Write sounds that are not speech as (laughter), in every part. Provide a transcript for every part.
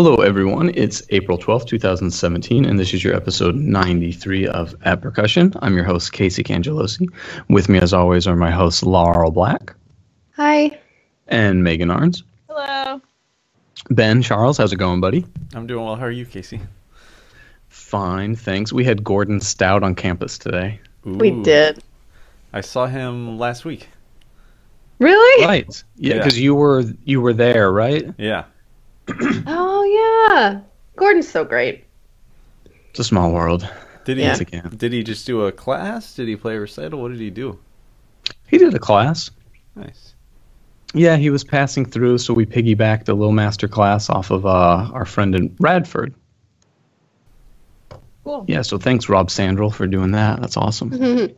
Hello, everyone. It's April 12th, 2017, and this is your episode 93 of At Percussion. I'm your host, Casey Cangelosi. With me, as always, are my hosts, Laurel Black Hi. and Megan Arns. Hello. Ben Charles, how's it going, buddy? I'm doing well. How are you, Casey? Fine, thanks. We had Gordon Stout on campus today. We did. I saw him last week. Really? Right. Yeah, Yeah. because you were you were there, right? Yeah. (clears throat) Oh yeah. Gordon's so great. It's a small world. Did he? Yeah. Again. Did he just do a class? Did he play a recital? What did he do? He did a class. Nice. Yeah, he was passing through, so we piggybacked a little master class off of uh, our friend in Radford. Cool. Yeah, so thanks, Rob Sandrell, for doing that. That's awesome. (laughs)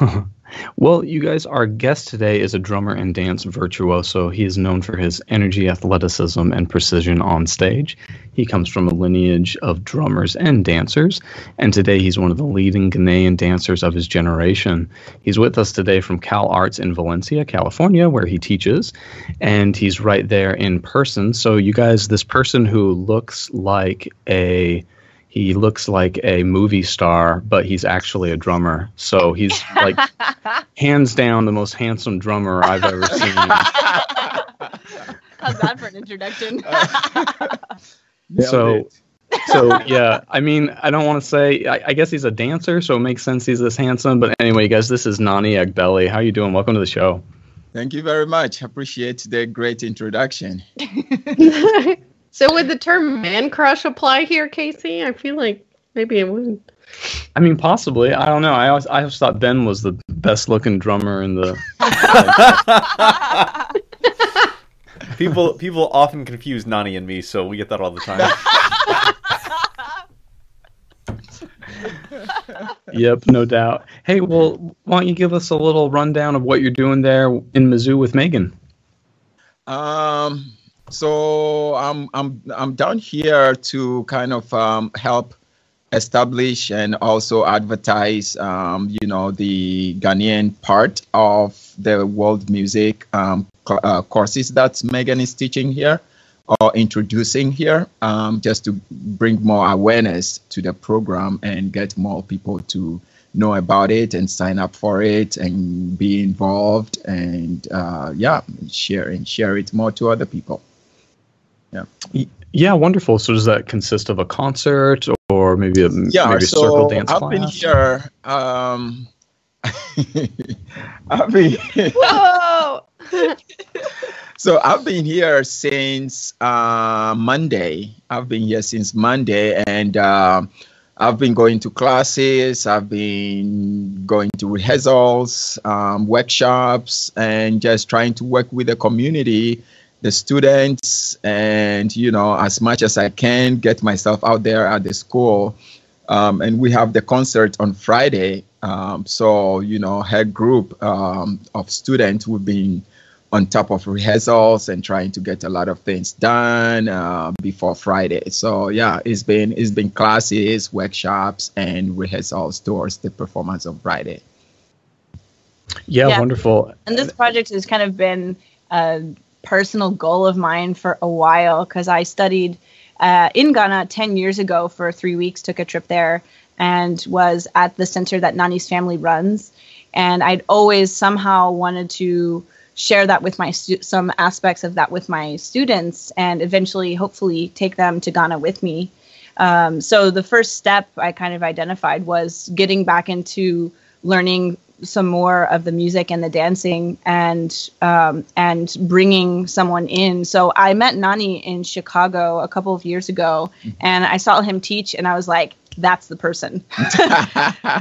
(laughs) well, you guys, our guest today is a drummer and dance virtuoso. He is known for his energy, athleticism, and precision on stage. He comes from a lineage of drummers and dancers, and today he's one of the leading Ghanaian dancers of his generation. He's with us today from CalArts in Valencia, California, where he teaches, and he's right there in person. So, you guys, this person who looks like a he looks like a movie star, but he's actually a drummer. So he's like (laughs) hands down the most handsome drummer I've ever seen. (laughs) How's that for an introduction? (laughs) so so yeah, I mean, I don't want to say. I, I guess he's a dancer, so it makes sense he's this handsome. But anyway, guys, this is Nani Agbeli. How are you doing? Welcome to the show. Thank you very much. Appreciate the great introduction. So would the term man crush apply here, Casey? I feel like maybe it wouldn't. I mean, possibly. I don't know. I always I always thought Ben was the best looking drummer in the. (laughs) (laughs) People people often confuse Nani and me, so we get that all the time. (laughs) yep, no doubt. Hey, well, why don't you give us a little rundown of what you're doing there in Mizzou with Megan? Um, so I'm I'm I'm down here to kind of um, help establish and also advertise, um, you know, the Ghanaian part of the world music um, uh, courses that Megan is teaching here or introducing here, um, just to bring more awareness to the program and get more people to know about it and sign up for it and be involved and uh, yeah, share and share it more to other people. Yeah, yeah wonderful. So does that consist of a concert or maybe a Yeah, maybe a so circle dance I've been here. Um, (laughs) I've been Whoa! (laughs) so I've been here since uh, Monday. I've been here since Monday, and um I've been going to classes. I've been going to rehearsals, um, workshops, and just trying to work with the community, the students, and you know, as much as I can, get myself out there at the school. Um, and we have the concert on Friday. Um, so you know, her group um, of students we've been on top of rehearsals and trying to get a lot of things done uh, before Friday. So yeah, it's been it's been classes, workshops, and rehearsals towards the performance on Friday. yeah, Yeah. wonderful. and this project has kind of been a personal goal of mine for a while because I studied uh, in Ghana 10 years ago for three weeks, took a trip there, and was at the center that Nani's family runs. And I'd always somehow wanted to share that with my stu- some aspects of that with my students and eventually hopefully take them to Ghana with me. Um, so the first step I kind of identified was getting back into learning some more of the music and the dancing and um, and bringing someone in. So I met Nani in Chicago a couple of years ago, and I saw him teach, and I was like, "That's the person. (laughs) (laughs)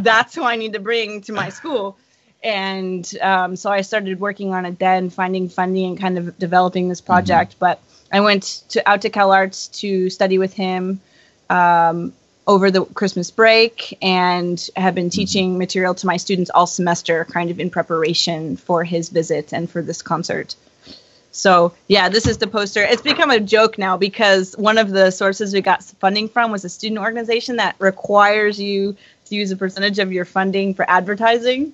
That's who I need to bring to my school." And um, so I started working on it then, finding funding and kind of developing this project. But I went to out to CalArts to study with him. Um, over the Christmas break and have been mm-hmm. teaching material to my students all semester, kind of in preparation for his visit and for this concert. So, yeah, this is the poster. It's become a joke now because one of the sources we got funding from was a student organization that requires you to use a percentage of your funding for advertising.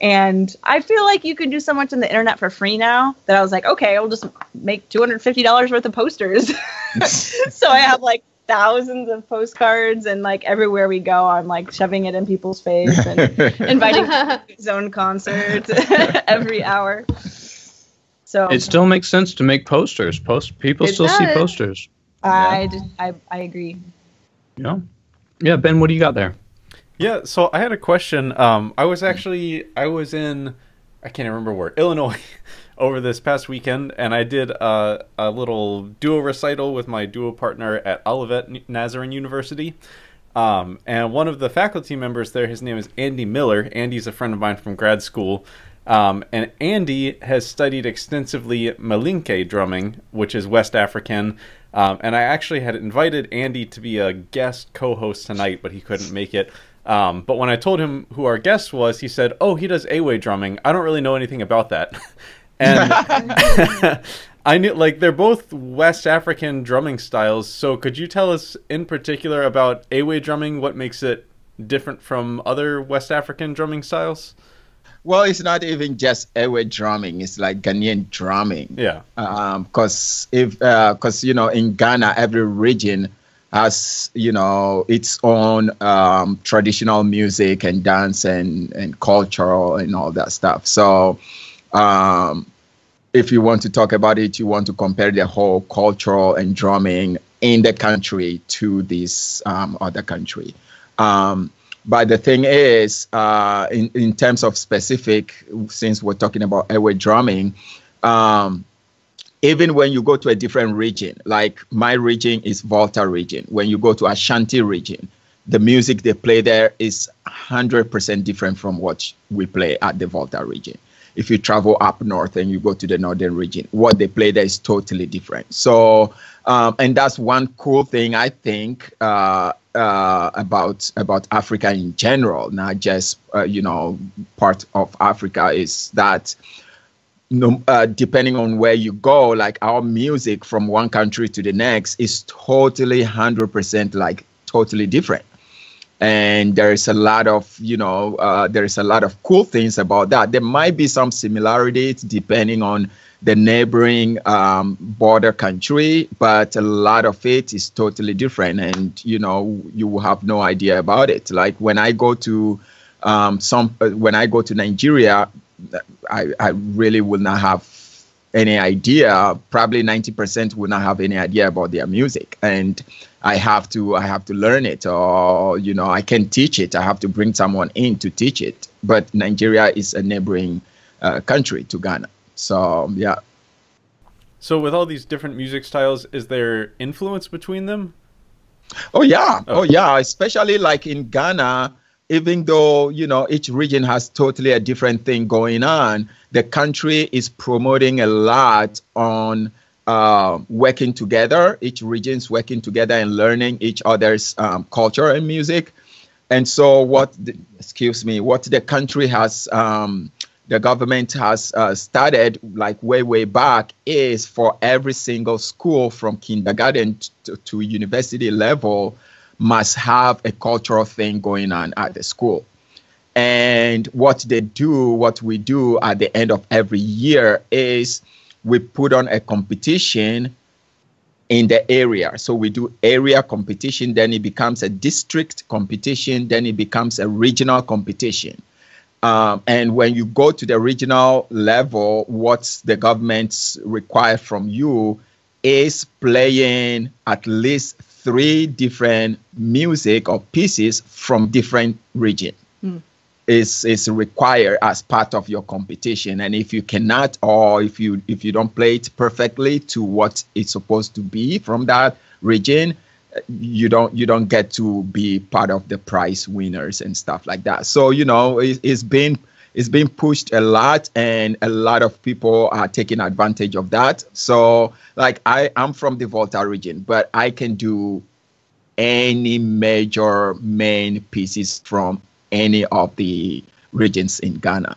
And I feel like you can do so much on the internet for free now that I was like, okay, I'll just make $250 worth of posters. (laughs) (laughs) so I have like thousands of postcards and like everywhere we go i'm like shoving it in people's face and (laughs) inviting to (laughs) his own concert (laughs) every hour so It still makes sense to make posters. Post people It still see posters. I, just, I i agree yeah? Yeah, Ben, what do you got there? Yeah, so I had a question. Um, I was actually I was in I can't remember where Illinois over this past weekend, and I did a, a little duo recital with my duo partner at Olivet Nazarene University. Um, and one of the faculty members there, his name is Andy Miller. Andy's a friend of mine from grad school. Um, and Andy has studied extensively Malinke drumming, which is West African. Um, and I actually had invited Andy to be a guest co host tonight, but he couldn't make it. Um, but when I told him who our guest was, he said, Oh, he does Ewe drumming. I don't really know anything about that. (laughs) and (laughs) (laughs) I knew, like, they're both West African drumming styles. So could you tell us in particular about Ewe drumming? What makes it different from other West African drumming styles? Well, it's not even just Ewe drumming; it's like Ghanaian drumming. Yeah. because if because you know in Ghana every region has you know its own um, traditional music and dance and and cultural and all that stuff. So um, if you want to talk about it, you want to compare the whole cultural and drumming in the country to this um, other country. Um, but the thing is, uh, in, in terms of specific, since we're talking about Ewe drumming, um, even when you go to a different region, like my region is Volta region, when you go to Ashanti region, the music they play there is 100% different from what we play at the Volta region. If you travel up north and you go to the northern region, what they play there is totally different. So, um, and that's one cool thing I think uh, uh, about about Africa in general, not just uh, you know part of Africa, is that no, uh, depending on where you go, like our music from one country to the next is totally 100% like totally different. And there's a lot of, you know, uh, there's a lot of cool things about that. There might be some similarities depending on the neighboring um, border country, but a lot of it is totally different. And, you know, you will have no idea about it. Like when I go to um, some, uh, when I go to Nigeria, I, I really will not have any idea. Probably 90% will not have any idea about their music. And I have to I have to learn it or you know I can teach it. I have to bring someone in to teach it. But Nigeria is a neighboring uh, country to Ghana. So yeah. So with all these different music styles, is there influence between them? Oh yeah. Oh yeah, especially like in Ghana even though you know each region has totally a different thing going on the country is promoting a lot on uh, working together each region's working together and learning each other's um, culture and music. And so what the, excuse me what the country has um, the government has uh, started like way way back is for every single school from kindergarten to, to university level must have a cultural thing going on at the school. And what they do, what we do at the end of every year is we put on a competition in the area. So we do area competition, then it becomes a district competition, then it becomes a regional competition. Um, and when you go to the regional level, what the government requires from you is playing at least three different music or pieces from different region. Mm. is is required as part of your competition. And if you cannot or if you if you don't play it perfectly to what it's supposed to be from that region you don't you don't get to be part of the prize winners and stuff like that. So you know it, it's been it's been pushed a lot and a lot of people are taking advantage of that so like i i'm from the volta region but i can do any major main pieces from any of the regions in ghana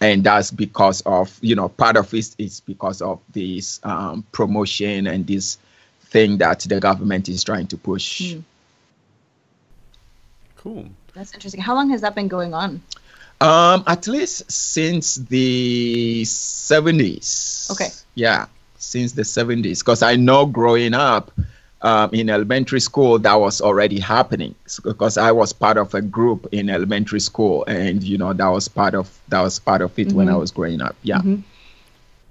and that's because of you know part of it is because of this um, promotion and this thing that the government is trying to push Mm. Cool. That's interesting. How long has that been going on? Um, at least since the 70s. Okay. Yeah, since the 70s. Because I know growing up um, in elementary school, that was already happening. Because I was part of a group in elementary school, and you know that was part of that was part of it mm-hmm. when I was growing up. Yeah. Mm-hmm.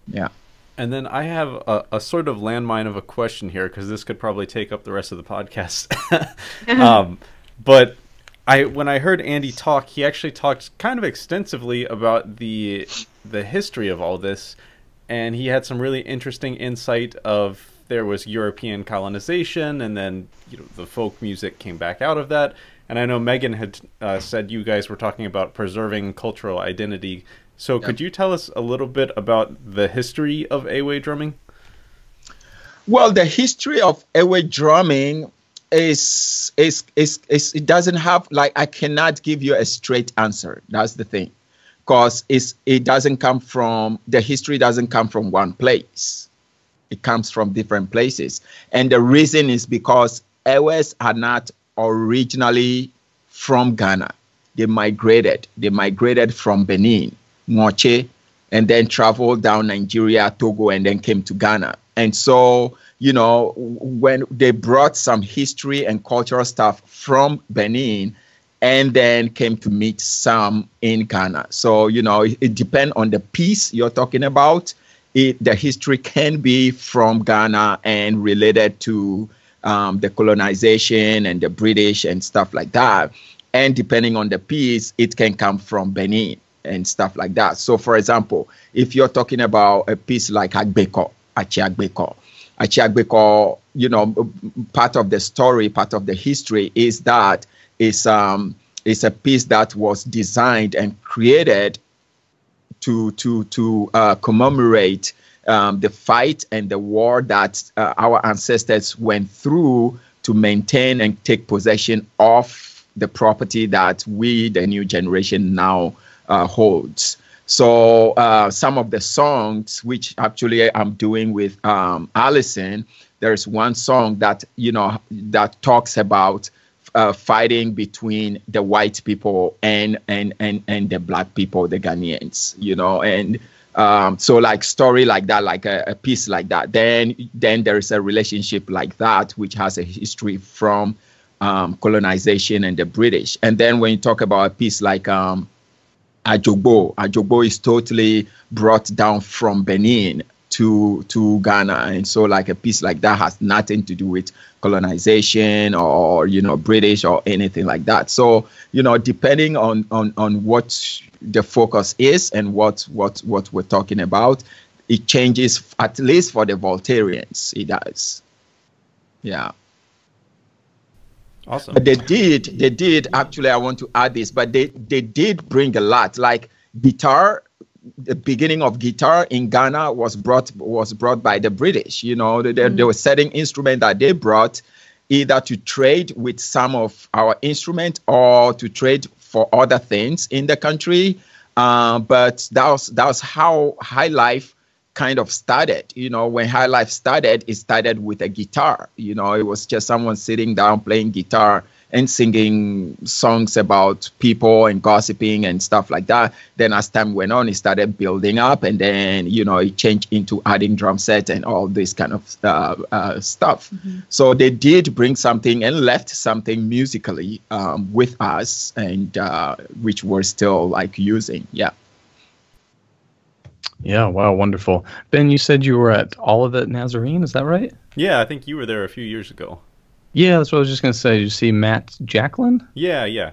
Yeah. And then I have a, a, sort of landmine of a question here because this could probably take up the rest of the podcast. (laughs) (laughs) um, but I when I heard Andy talk, he actually talked kind of extensively about the the history of all this, and he had some really interesting insight of there was European colonization, and then you know the folk music came back out of that. And I know Megan had uh, said you guys were talking about preserving cultural identity. So yep. could you tell us a little bit about the history of Ewe drumming? Well, the history of Ewe drumming is, is is it doesn't have like I cannot give you a straight answer. That's the thing, because it's it doesn't come from the history doesn't come from one place. It comes from different places, and the reason is because Ewes are not originally from Ghana. They migrated. They migrated from Benin, Moche, and then traveled down Nigeria, Togo, and then came to Ghana. And so you know, when they brought some history and cultural stuff from Benin and then came to meet some in Ghana. So, you know, it, it depends on the piece you're talking about. It, the history can be from Ghana and related to um, the colonization and the British and stuff like that. And depending on the piece, it can come from Benin and stuff like that. So, for example, if you're talking about a piece like Agbeko, Achi Agbeko, Achiagbeko, you know, part of the story, part of the history is that it's um it's a piece that was designed and created to to to uh, commemorate um, the fight and the war that uh, our ancestors went through to maintain and take possession of the property that we, the new generation, now uh, holds. So uh, some of the songs, which actually I'm doing with um, Allison, there's one song that you know that talks about uh, fighting between the white people and and and and the black people, the Ghanaians. You know, and um, so like story like that, like a, a piece like that. Then then there is a relationship like that, which has a history from um, colonization and the British. And then when you talk about a piece like um, Adzogbo. Adzogbo is totally brought down from Benin to to Ghana, and so like a piece like that has nothing to do with colonization or you know British or anything like that. So you know, depending on on on what the focus is and what what what we're talking about, it changes at least for the Voltarians. It does. Yeah. Awesome. But they did, they did actually. I want to add this, but they they did bring a lot. Like guitar, the beginning of guitar in Ghana was brought was brought by the British. You know, they, mm-hmm. they were setting instrument that they brought either to trade with some of our instrument or to trade for other things in the country. Uh, but that was that was how high life kind of started. You know, when High Life started, it started with a guitar. You know, it was just someone sitting down playing guitar and singing songs about people and gossiping and stuff like that. Then as time went on, it started building up, and then you know it changed into adding drum set and all this kind of uh, uh, stuff. Mm-hmm. So they did bring something and left something musically um, with us, and uh, which we're still like using. Yeah. Yeah, wow, wonderful. Ben, you said you were at Olivet Nazarene, is that right? Yeah, I think you were there a few years ago. Yeah, that's what I was just going to say. Did you see Matt Jacklin? Yeah, yeah.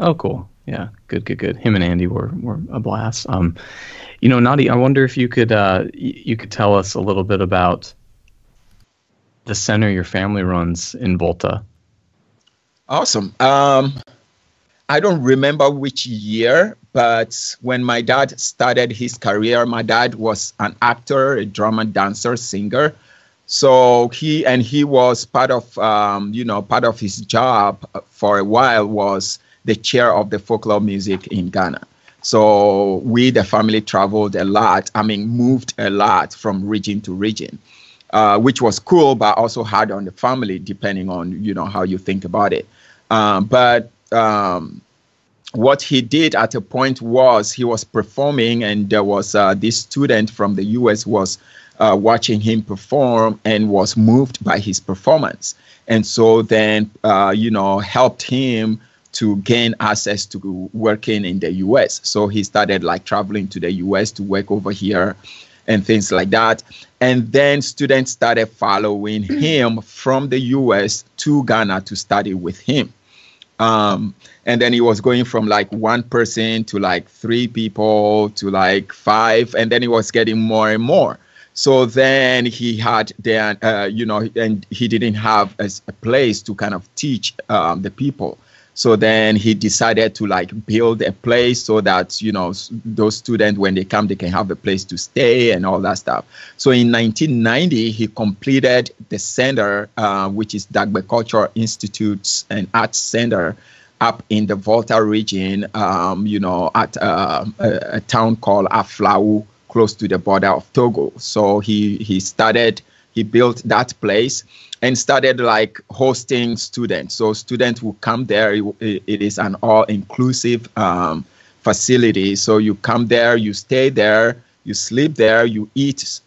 Oh, cool. Yeah, good, good, good. Him and Andy were, were a blast. Um, you know, Nani, I wonder if you could uh, you could tell us a little bit about the center your family runs in Volta. Awesome. Um, I don't remember which year, but when my dad started his career, my dad was an actor, a drama dancer, singer. So he and he was part of, um, you know, part of his job for a while was the chair of the folklore music in Ghana. So we, the family, traveled a lot. I mean, moved a lot from region to region, uh, which was cool, but also hard on the family, depending on you know how you think about it. Um, but um, what he did at a point was he was performing, and there was uh, this student from the U.S. was uh, watching him perform and was moved by his performance, and so then uh, you know helped him to gain access to working in the U.S. So he started like traveling to the U.S. to work over here and things like that. And then students started following him from the US to Ghana to study with him. Um, and then he was going from like one person to like three people to like five, and then he was getting more and more. So then he had then, uh, you know, and he didn't have a, a place to kind of teach um, the people. So then he decided to like build a place so that you know those students when they come they can have a place to stay and all that stuff. So in 1990 he completed the center, uh, which is Dagbe Cultural Institutes and Arts Center, up in the Volta region. Um, you know at uh, a, a, town called Aflao, close to the border of Togo. So he he started he built that place and started like hosting students. So students will come there. it, it is an all-inclusive um, facility. So you come there, you stay there, you sleep there, you eat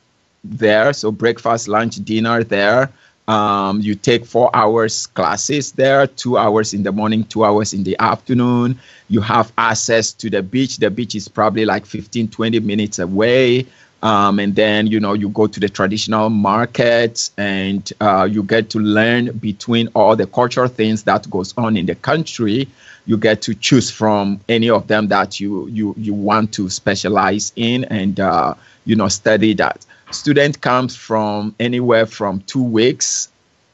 there. So breakfast, lunch, dinner there. Um, you take four hours classes there, two hours in the morning, two hours in the afternoon. You have access to the beach. The beach is probably like 15, 20 minutes away. Um, and then you know you go to the traditional markets and uh, you get to learn between all the cultural things that goes on in the country. You get to choose from any of them that you you you want to specialize in and uh, you know study that. Student comes from anywhere from two weeks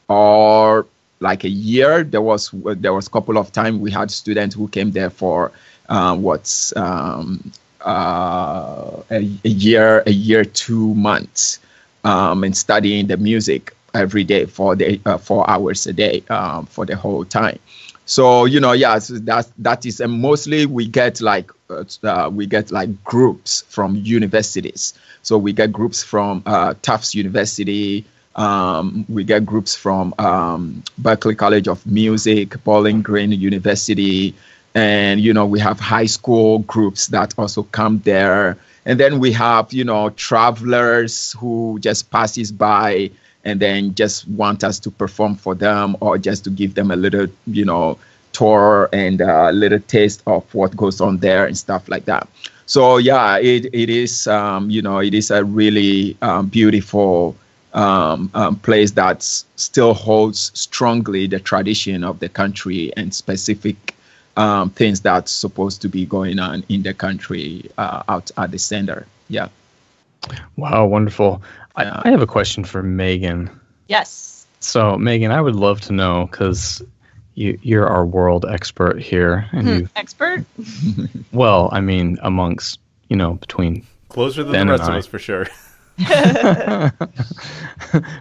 or like a year. There was there was a couple of time we had students who came there for uh, what's um, uh, a, a, year, a year, two months, um, and studying the music every day for the uh, four hours a day um, for the whole time. So you know, yeah, so that that is, and mostly we get like uh, uh, we get like groups from universities. So we get groups from uh, Tufts University. Um, we get groups from um, Berklee College of Music, Bowling Green University, and you know we have high school groups that also come there. And then we have you know travelers who just passes by and then just want us to perform for them or just to give them a little you know tour and a little taste of what goes on there and stuff like that. So yeah it, it is um, you know it is a really um, beautiful um, um place that still holds strongly the tradition of the country and specific um, things that's supposed to be going on in the country uh, out at the center. Yeah. Wow, wonderful. I, I have a question for Megan. Yes. So, Megan, I would love to know because you, you're our world expert here, and hmm, you expert. (laughs) well, I mean, amongst you know, between closer than ben the rest of us for sure. (laughs) (laughs)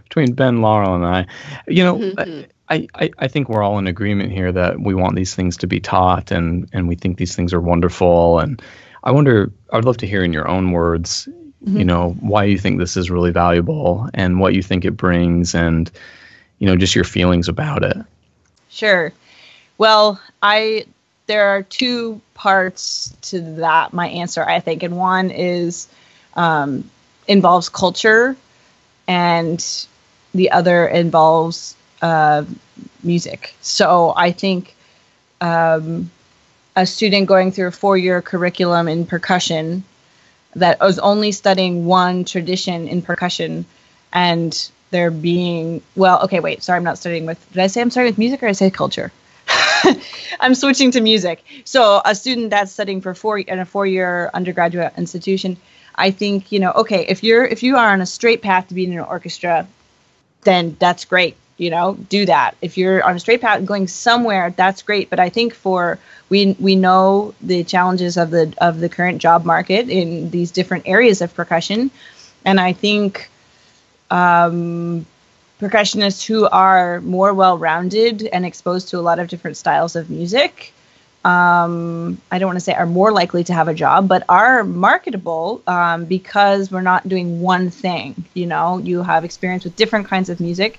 between Ben, Laurel, and I, you know, mm-hmm. I, I, I, think we're all in agreement here that we want these things to be taught and, and we think these things are wonderful. And I wonder, I would love to hear in your own words, mm-hmm. you know, why you think this is really valuable and what you think it brings and, you know, just your feelings about it. Sure. Well, I, there are two parts to that, my answer, I think. And one is, um, involves culture and the other involves uh, music. So I think um, a student going through a four year curriculum in percussion that is only studying one tradition in percussion and there being well okay wait sorry i'm not studying with did i say i'm starting with music or i say culture? (laughs) I'm switching to music. So a student that's studying for four in a four year undergraduate institution i think you know okay if you're if you are on a straight path to being in an orchestra then that's great you know do that. If you're on a straight path going somewhere that's great. But i think for we we know the challenges of the of the current job market in these different areas of percussion. And i think um, percussionists who are more well-rounded and exposed to a lot of different styles of music um, I don't want to say are more likely to have a job, but are marketable um, because we're not doing one thing. You know, you have experience with different kinds of music,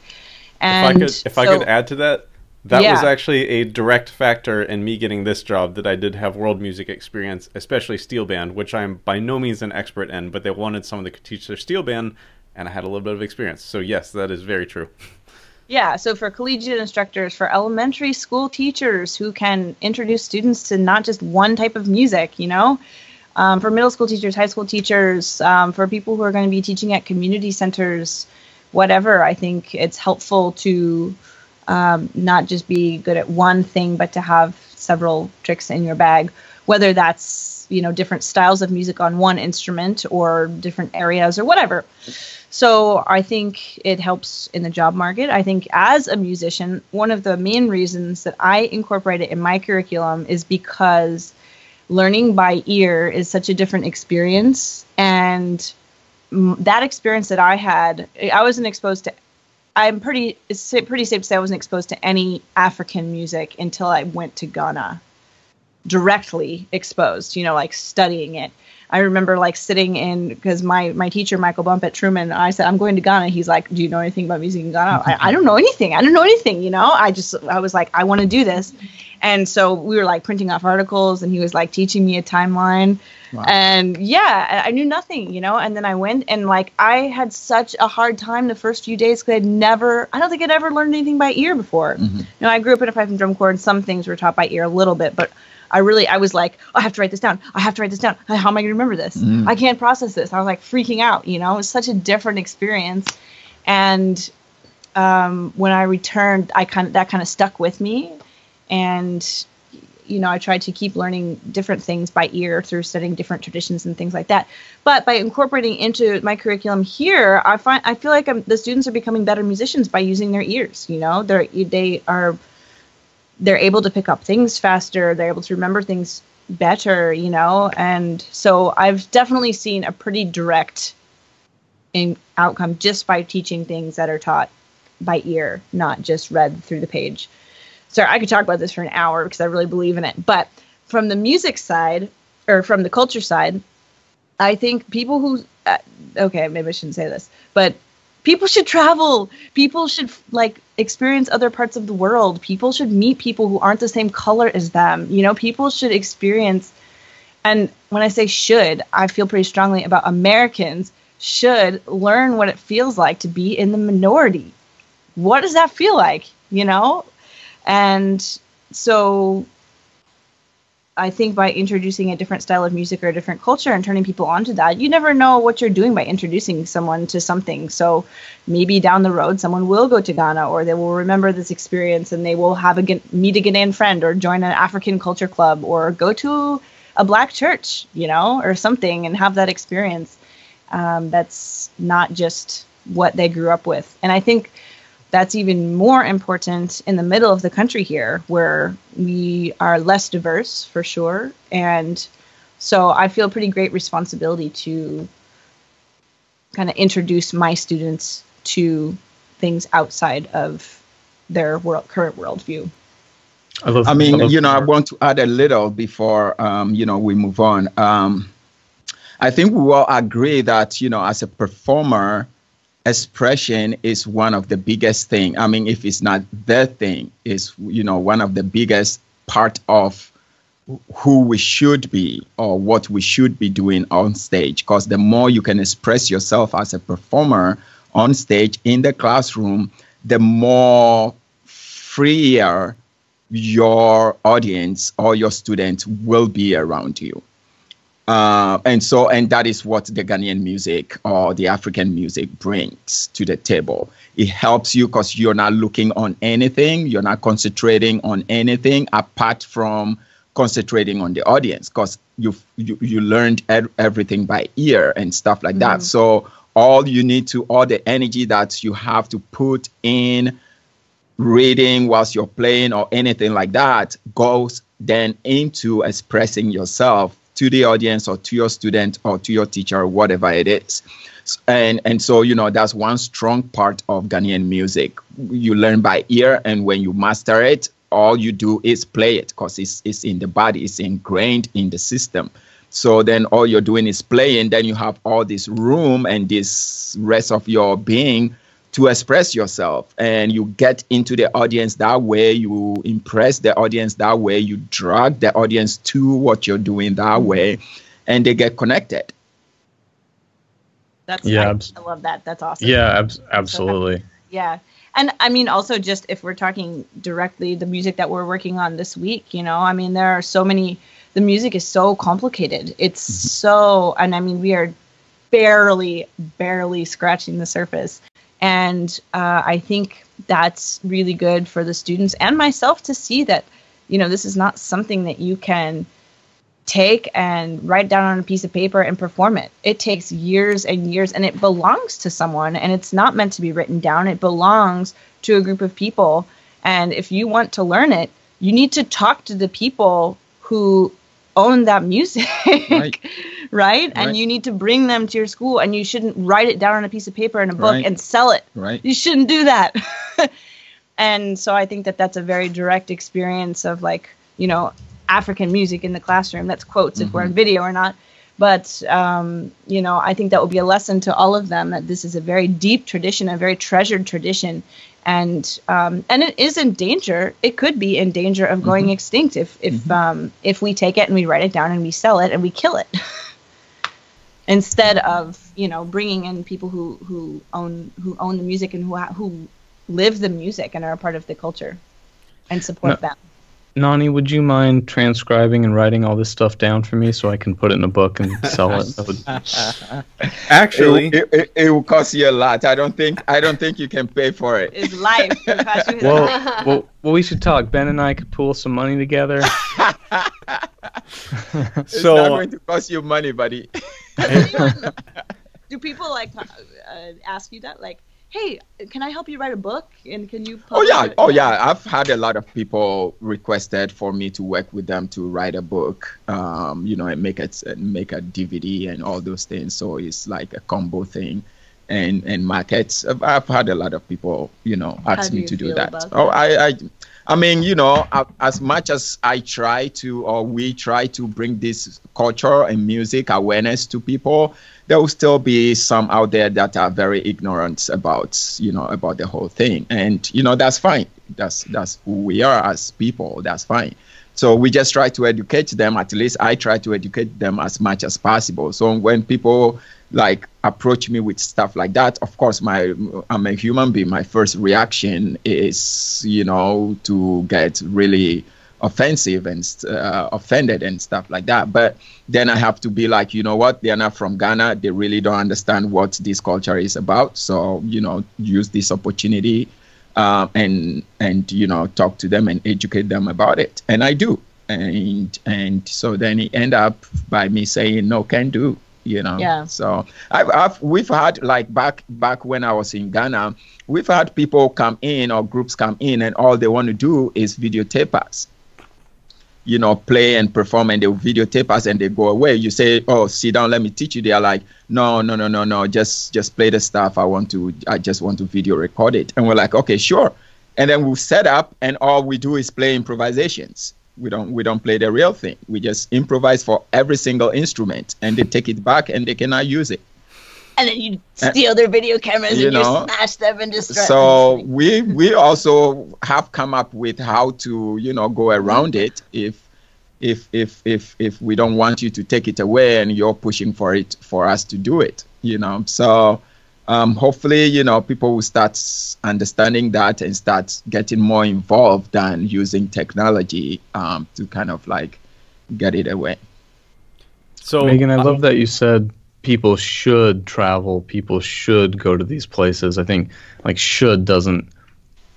and if I could, if so, I could add to that, That Yeah. was actually a direct factor in me getting this job that I did have world music experience, especially steel band, which I'm by no means an expert in, but they wanted someone that could teach their steel band, and I had a little bit of experience. So yes, that is very true. Yeah, so for collegiate instructors, for elementary school teachers who can introduce students to not just one type of music, you know, um, for middle school teachers, high school teachers, um, for people who are going to be teaching at community centers, whatever, I think it's helpful to um, not just be good at one thing, but to have several tricks in your bag, whether that's, you know, different styles of music on one instrument or different areas or whatever. So I think it helps in the job market. I think as a musician, one of the main reasons that I incorporate it in my curriculum is because learning by ear is such a different experience and that experience that I had, I wasn't exposed to I'm pretty it's pretty safe to say I wasn't exposed to any African music until I went to Ghana. Directly exposed, you know, like studying it. I remember like sitting in because my my teacher Michael Bump at Truman. I said I'm going to Ghana. He's like, Do you know anything about music in Ghana? I, I don't know anything. I don't know anything. You know, I just I was like I want to do this, and so we were like printing off articles, and he was like teaching me a timeline, and yeah, I knew nothing. You know, and then I went and like I had such a hard time the first few days because I'd never I don't think I'd ever learned anything by ear before. Mhm. You know, I grew up in a pipe and drum corps, and some things were taught by ear a little bit, but I really, I was like, I have to write this down. I have to write this down. How am I going to remember this? Mm. I can't process this. I was like freaking out. You know, it was such a different experience, and um, when I returned, I kind of that kind of stuck with me, and you know, I tried to keep learning different things by ear through studying different traditions and things like that. But by incorporating into my curriculum here, I find I feel like i the students are becoming better musicians by using their ears. You know, they're they are they're able to pick up things faster. They're able to remember things better. You know, and so I've definitely seen a pretty direct in outcome just by teaching things that are taught by ear, not just read through the page. Sorry, I could talk about this for an hour because I really believe in it. But from the music side, or from the culture side, I think people who, uh, okay, maybe I shouldn't say this, but people should travel. People should like experience other parts of the world. People should meet people who aren't the same color as them. You know, people should experience. And when I say should, I feel pretty strongly about Americans should learn what it feels like to be in the minority. What does that feel like? You know? And so I think by introducing a different style of music or a different culture and turning people onto that, you never know what you're doing by introducing someone to something. So maybe down the road, someone will go to Ghana or they will remember this experience and they will have a meet a Ghanaian friend or join an African culture club or go to a black church, you know, or something and have that experience. Um, that's not just what they grew up with. And I think that's even more important in the middle of the country here where we are less diverse for sure and so i feel pretty great responsibility to kind of introduce my students to things outside of their world, current worldview I love. I mean, love you know, I want to add a little before, um, you know, we move on. Um, I think we all agree that, you know, as a performer, expression is one of the biggest thing. I mean, if it's not the thing, is you know one of the biggest part of who we should be or what we should be doing on stage. Because the more you can express yourself as a performer on stage in the classroom, the more freer your audience or your students will be around you. Uh, and so, and that is what the Ghanaian music or the African music brings to the table. It helps you because you're not looking on anything, you're not concentrating on anything apart from concentrating on the audience because you you you learned ed- everything by ear and stuff like that. So all you need to all the energy that you have to put in reading whilst you're playing or anything like that goes then into expressing yourself to the audience or to your student or to your teacher whatever it is. And and so you know that's one strong part of ghanaian music. You learn by ear and when you master it all you do is play it because it's, it's in the body it's ingrained in the system. So then all you're doing is playing then you have all this room and this rest of your being to express yourself and you get into the audience that way you impress the audience that way you drag the audience to what you're doing that Mm-hmm. way and they get connected That's Yeah, I, abs- I love that. That's awesome. Yeah, abs- absolutely. Yeah. And I mean, also, just if we're talking directly, the music that we're working on this week, you know, I mean, there are so many, the music is so complicated. It's so, and I mean, we are barely, barely scratching the surface. And uh, I think that's really good for the students and myself to see that, you know, this is not something that you can take and write down on a piece of paper and perform it. It takes years and years and it belongs to someone and it's not meant to be written down. It belongs to a group of people. And if you want to learn it, you need to talk to the people who own that music. Right. (laughs) right? And Right. you need to bring them to your school and you shouldn't write it down on a piece of paper in a book Right. and sell it. right You shouldn't do that. (laughs) and so I think that that's a very direct experience of like, you know, African music in the classroom. That's quotes if we're Mm-hmm. on video or not. But, um, you know, I think that will be a lesson to all of them that this is a very deep tradition, a very treasured tradition. And um, and it is in danger. It could be in danger of Mm-hmm. going extinct if if um, if we take it and we write it down and we sell it and we kill it. (laughs) instead of you know bringing in people who who own who own the music and who ha- who live the music and are a part of the culture and support No. them. Nani, would you mind transcribing and writing all this stuff down for me so I can put it in a book and sell it? Would, (laughs) Actually, it, it, it, it will cost you a lot i don't think i don't think you can pay for it Is life. It costs you (laughs) his well, life. (laughs) well, well, we should talk. Ben and I could pool some money together. it's So- not going to cost you money buddy Do people like uh, uh, ask you that? Like, hey, can I help you write a book? And can you? Oh yeah, it?" oh yeah. I've had a lot of people requested for me to work with them to write a book, um, you know, and make it and make a DVD and all those things. So it's like a combo thing, and and markets. I've- I've had a lot of people, you know, ask do me to do feel that. Oh. I, I, I mean, you know, as much as I try to, or we try to bring this culture and music awareness to people, there will still be some out there that are very ignorant about, you know, about the whole thing. And you know, that's fine. That's that's who we are as people. That's fine. So we just try to educate them. At least I try to educate them as much as possible. So when people like approach me with stuff like that, of course, my I'm a human being. My first reaction is, you know, to get really offensive and uh, offended and stuff like that. But then I have to be like, you know what? They're not from Ghana. They really don't understand what this culture is about. So you know, use this opportunity uh, and and you know talk to them and educate them about it. And I do. And and so then it end up by me saying no, can do. You know. Yeah. So I've, I've we've had like back back when I was in Ghana, we've had people come in or groups come in and all they want to do is videotape us you know, play and perform and they videotape us and they go away. You say, Oh, sit down, let me teach you. They are like, No, no, no, no, no, just just play the stuff. I want to I just want to video record it. And we're like, Okay, sure. And then we'll set up and all we do is play improvisations. We don't we don't play the real thing. We just improvise for every single instrument and they take it back and they cannot use it. and then you uh, steal their video cameras you and know, you smash them and destroy. Them. So we we also have come up with how to you know go around it if if if if if we don't want you to take it away and you're pushing for it for us to do it you know so um, hopefully you know people will start understanding that and start getting more involved than using technology um, to kind of like get it away so Megan, I love that you said people should travel, people should go to these places. I think like should doesn't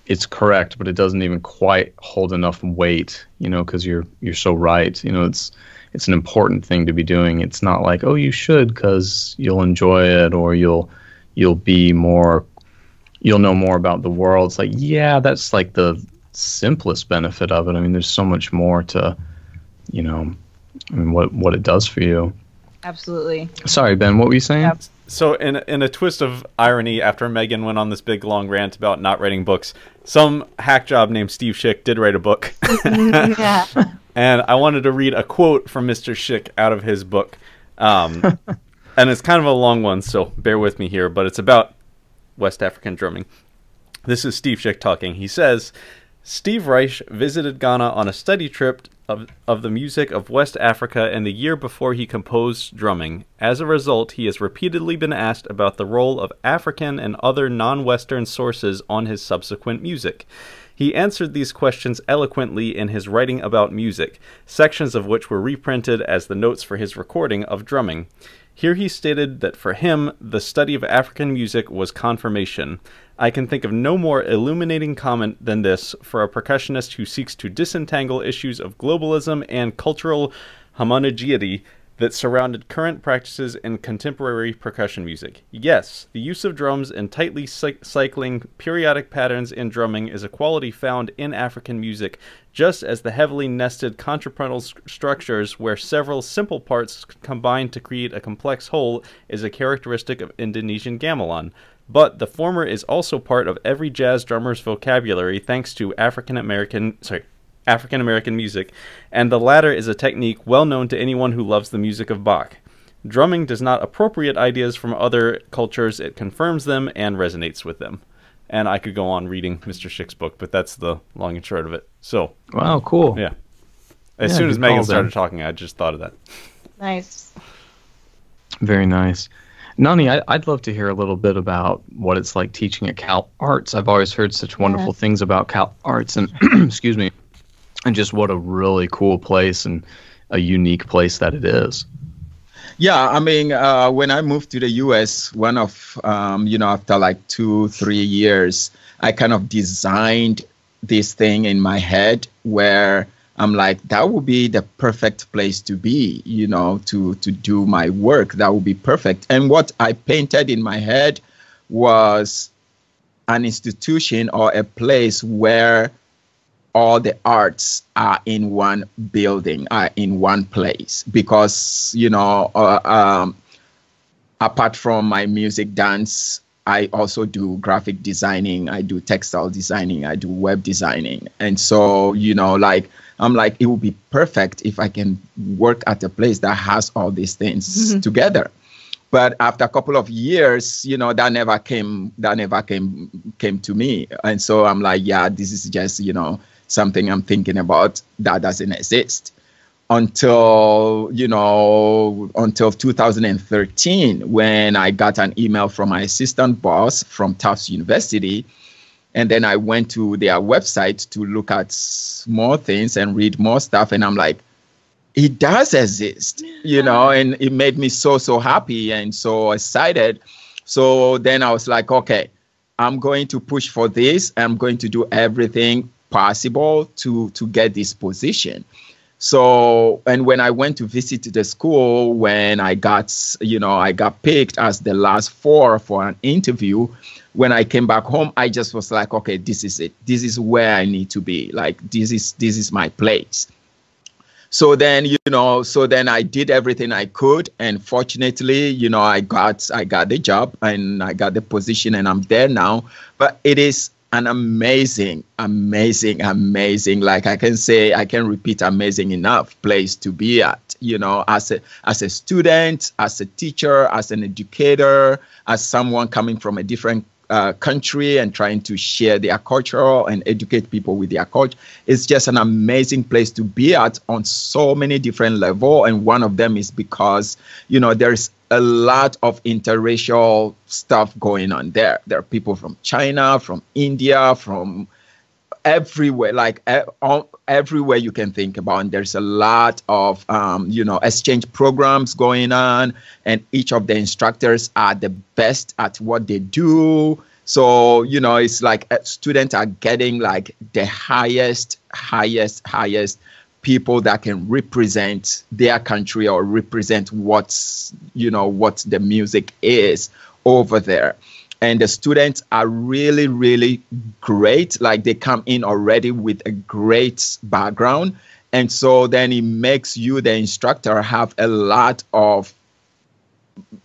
it's correct, but it doesn't even quite hold enough weight, you know, because you're you're so right. You know, it's it's an important thing to be doing. It's not like oh you should because you'll enjoy it or you'll you'll be more you'll know more about the world. It's like yeah, that's like the simplest benefit of it. I mean, there's so much more to you know, I mean, what what it does for you. Absolutely. Sorry, Ben. What were you saying? Yep. So, in in a twist of irony, after Megan went on this big long rant about not writing books, some hack job named Steve Schick did write a book, yeah. (laughs) (laughs) and I wanted to read a quote from Mr. Schick out of his book, um, (laughs) and it's kind of a long one, so bear with me here. But it's about West African drumming. This is Steve Schick talking. He says Steve Reich visited Ghana on a study trip of, of the music of West Africa in the year before he composed drumming. As a result, he has repeatedly been asked about the role of African and other non Western sources on his subsequent music. He answered these questions eloquently in his writing about music, sections of which were reprinted as the notes for his recording of drumming. Here he stated that for him, the study of African music was confirmation. I can think of no more illuminating comment than this for a percussionist who seeks to disentangle issues of globalism and cultural homogeneity that surrounded current practices in contemporary percussion music. Yes, the use of drums and tightly cycling periodic patterns in drumming is a quality found in African music, just as the heavily nested contrapuntal st- structures where several simple parts combine to create a complex whole is a characteristic of Indonesian gamelan. But the former is also part of every jazz drummer's vocabulary thanks to African American sorry African American music, and the latter is a technique well known to anyone who loves the music of Bach. Drumming does not appropriate ideas from other cultures, it confirms them and resonates with them. And I could go on reading Mr. Schick's book, but that's the long and short of it. So, wow, cool. Yeah. As yeah, soon as Megan started talking, I just thought of that. Nice. Very nice. Nani, I, would love to hear a little bit about what it's like teaching at CalArts. I've always heard such wonderful things about Cal Arts, and (clears throat) excuse me, and just what a really cool place and a unique place that it is. Yeah, I mean, uh, when I moved to the U.S., one of um, you know after like two three years, I kind of designed this thing in my head where I'm like that would be the perfect place to be, you know, to to do my work. That would be perfect. And what I painted in my head was an institution or a place where all the arts are in one building, are in one place. Because, you know, uh, um, apart from my music, dance, I also do graphic designing, I do textile designing, I do web designing. And so, you know, like, I'm like, it would be perfect if I can work at a place that has all these things mm-hmm. together. But after a couple of years, you know, that never came, that never came, came to me. And so I'm like, yeah, this is just, you know, something I'm thinking about that doesn't exist until you know until 2013 when I got an email from my assistant boss from Tufts University. And then I went to their website to look at more things and read more stuff. And I'm like it does exist you know and it made me so so happy and so excited. So then I was like okay I'm going to push for this. I'm going to do everything possible to to get this position. So and when i went to visit the school when i got you know i got picked as the last four for an interview when i came back home i just was like okay this is it. This is where i need to be. Like this is this is my place. So then you know so then i did everything i could. And fortunately you know i got i got the job and i got the position and i'm there now. But it is an amazing, amazing, amazing, like I can say, I can repeat amazing enough place to be at, you know, as a as a student, as a teacher, as an educator, as someone coming from a different uh, country and trying to share their culture and educate people with their culture. It's just an amazing place to be at on so many different level. And one of them is because, you know, there's a lot of interracial stuff going on there. There are people from China, from India, from everywhere, like everywhere you can think about. And there's a lot of, um, you know, exchange programs going on, and each of the instructors are the best at what they do. So, you know, it's like uh, students are getting like the highest, highest, highest people that can represent their country or represent what's you know what the music is over there and the students are really really great. Like they come in already with a great background. And so then it makes you the instructor have a lot of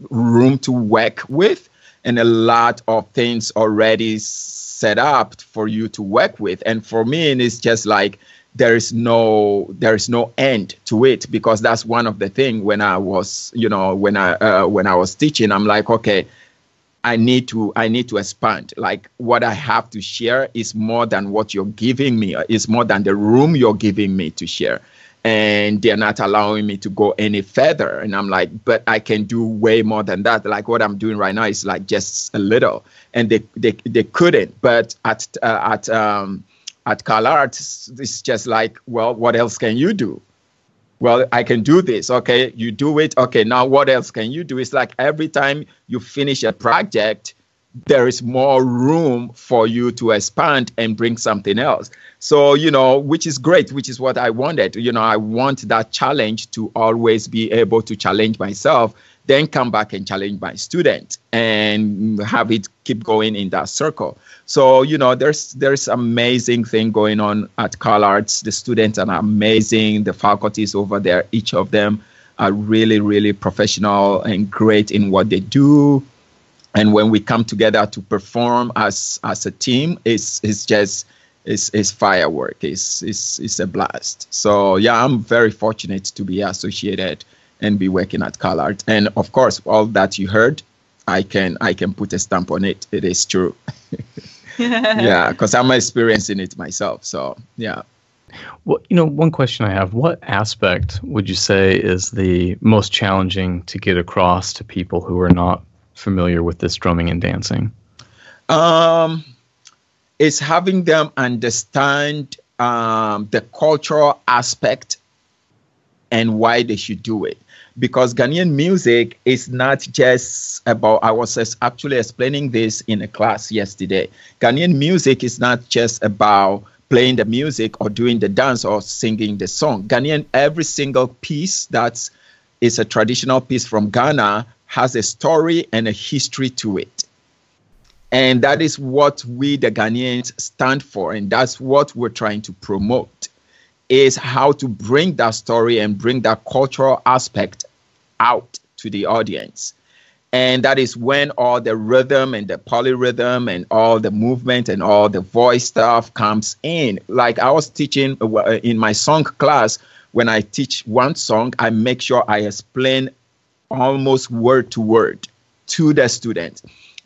room to work with and a lot of things already set up for you to work with. And for me it's just like there is no there is no end to it because that's one of the thing when I was you know when I uh, when I was teaching I'm like okay I need to I need to expand. Like what I have to share is more than what you're giving me. Is more than the room you're giving me to share. And they're not allowing me to go any further. And I'm like, but I can do way more than that. Like what I'm doing right now is like just a little. And they they, they couldn't. But at uh, at um, at CalArts, it's just like, well, what else can you do? Well, I can do this. Okay, you do it. Okay, now what else can you do? It's like every time you finish a project, there is more room for you to expand and bring something else. So, you know, which is great, which is what I wanted. You know, I want that challenge to always be able to challenge myself then come back and challenge my student and have it keep going in that circle. So you know, there's there's amazing thing going on at CalArts. The students are amazing. The faculties over there, each of them are really really professional and great in what they do. And when we come together to perform as as a team, it's it's just it's, it's firework. It's, it's it's a blast. So yeah, I'm very fortunate to be associated and be working at CalArt. And of course, all that you heard, I can I can put a stamp on it. It is true. (laughs) yeah, because I'm experiencing it myself. So yeah. Well, you know, one question I have: What aspect would you say is the most challenging to get across to people who are not familiar with this drumming and dancing? Um, it's having them understand um, the cultural aspect and why they should do it because Ghanaian music is not just about, I was actually explaining this in a class yesterday. Ghanaian music is not just about playing the music or doing the dance or singing the song. Ghanaian, every single piece that is a traditional piece from Ghana has a story and a history to it. And that is what we, the Ghanaians, stand for. And that's what we're trying to promote is how to bring that story and bring that cultural aspect out to the audience. And that is when all the rhythm and the polyrhythm and all the movement and all the voice stuff comes in. Like I was teaching uh, in my song class, when I teach one song, I make sure I explain almost word to word to the student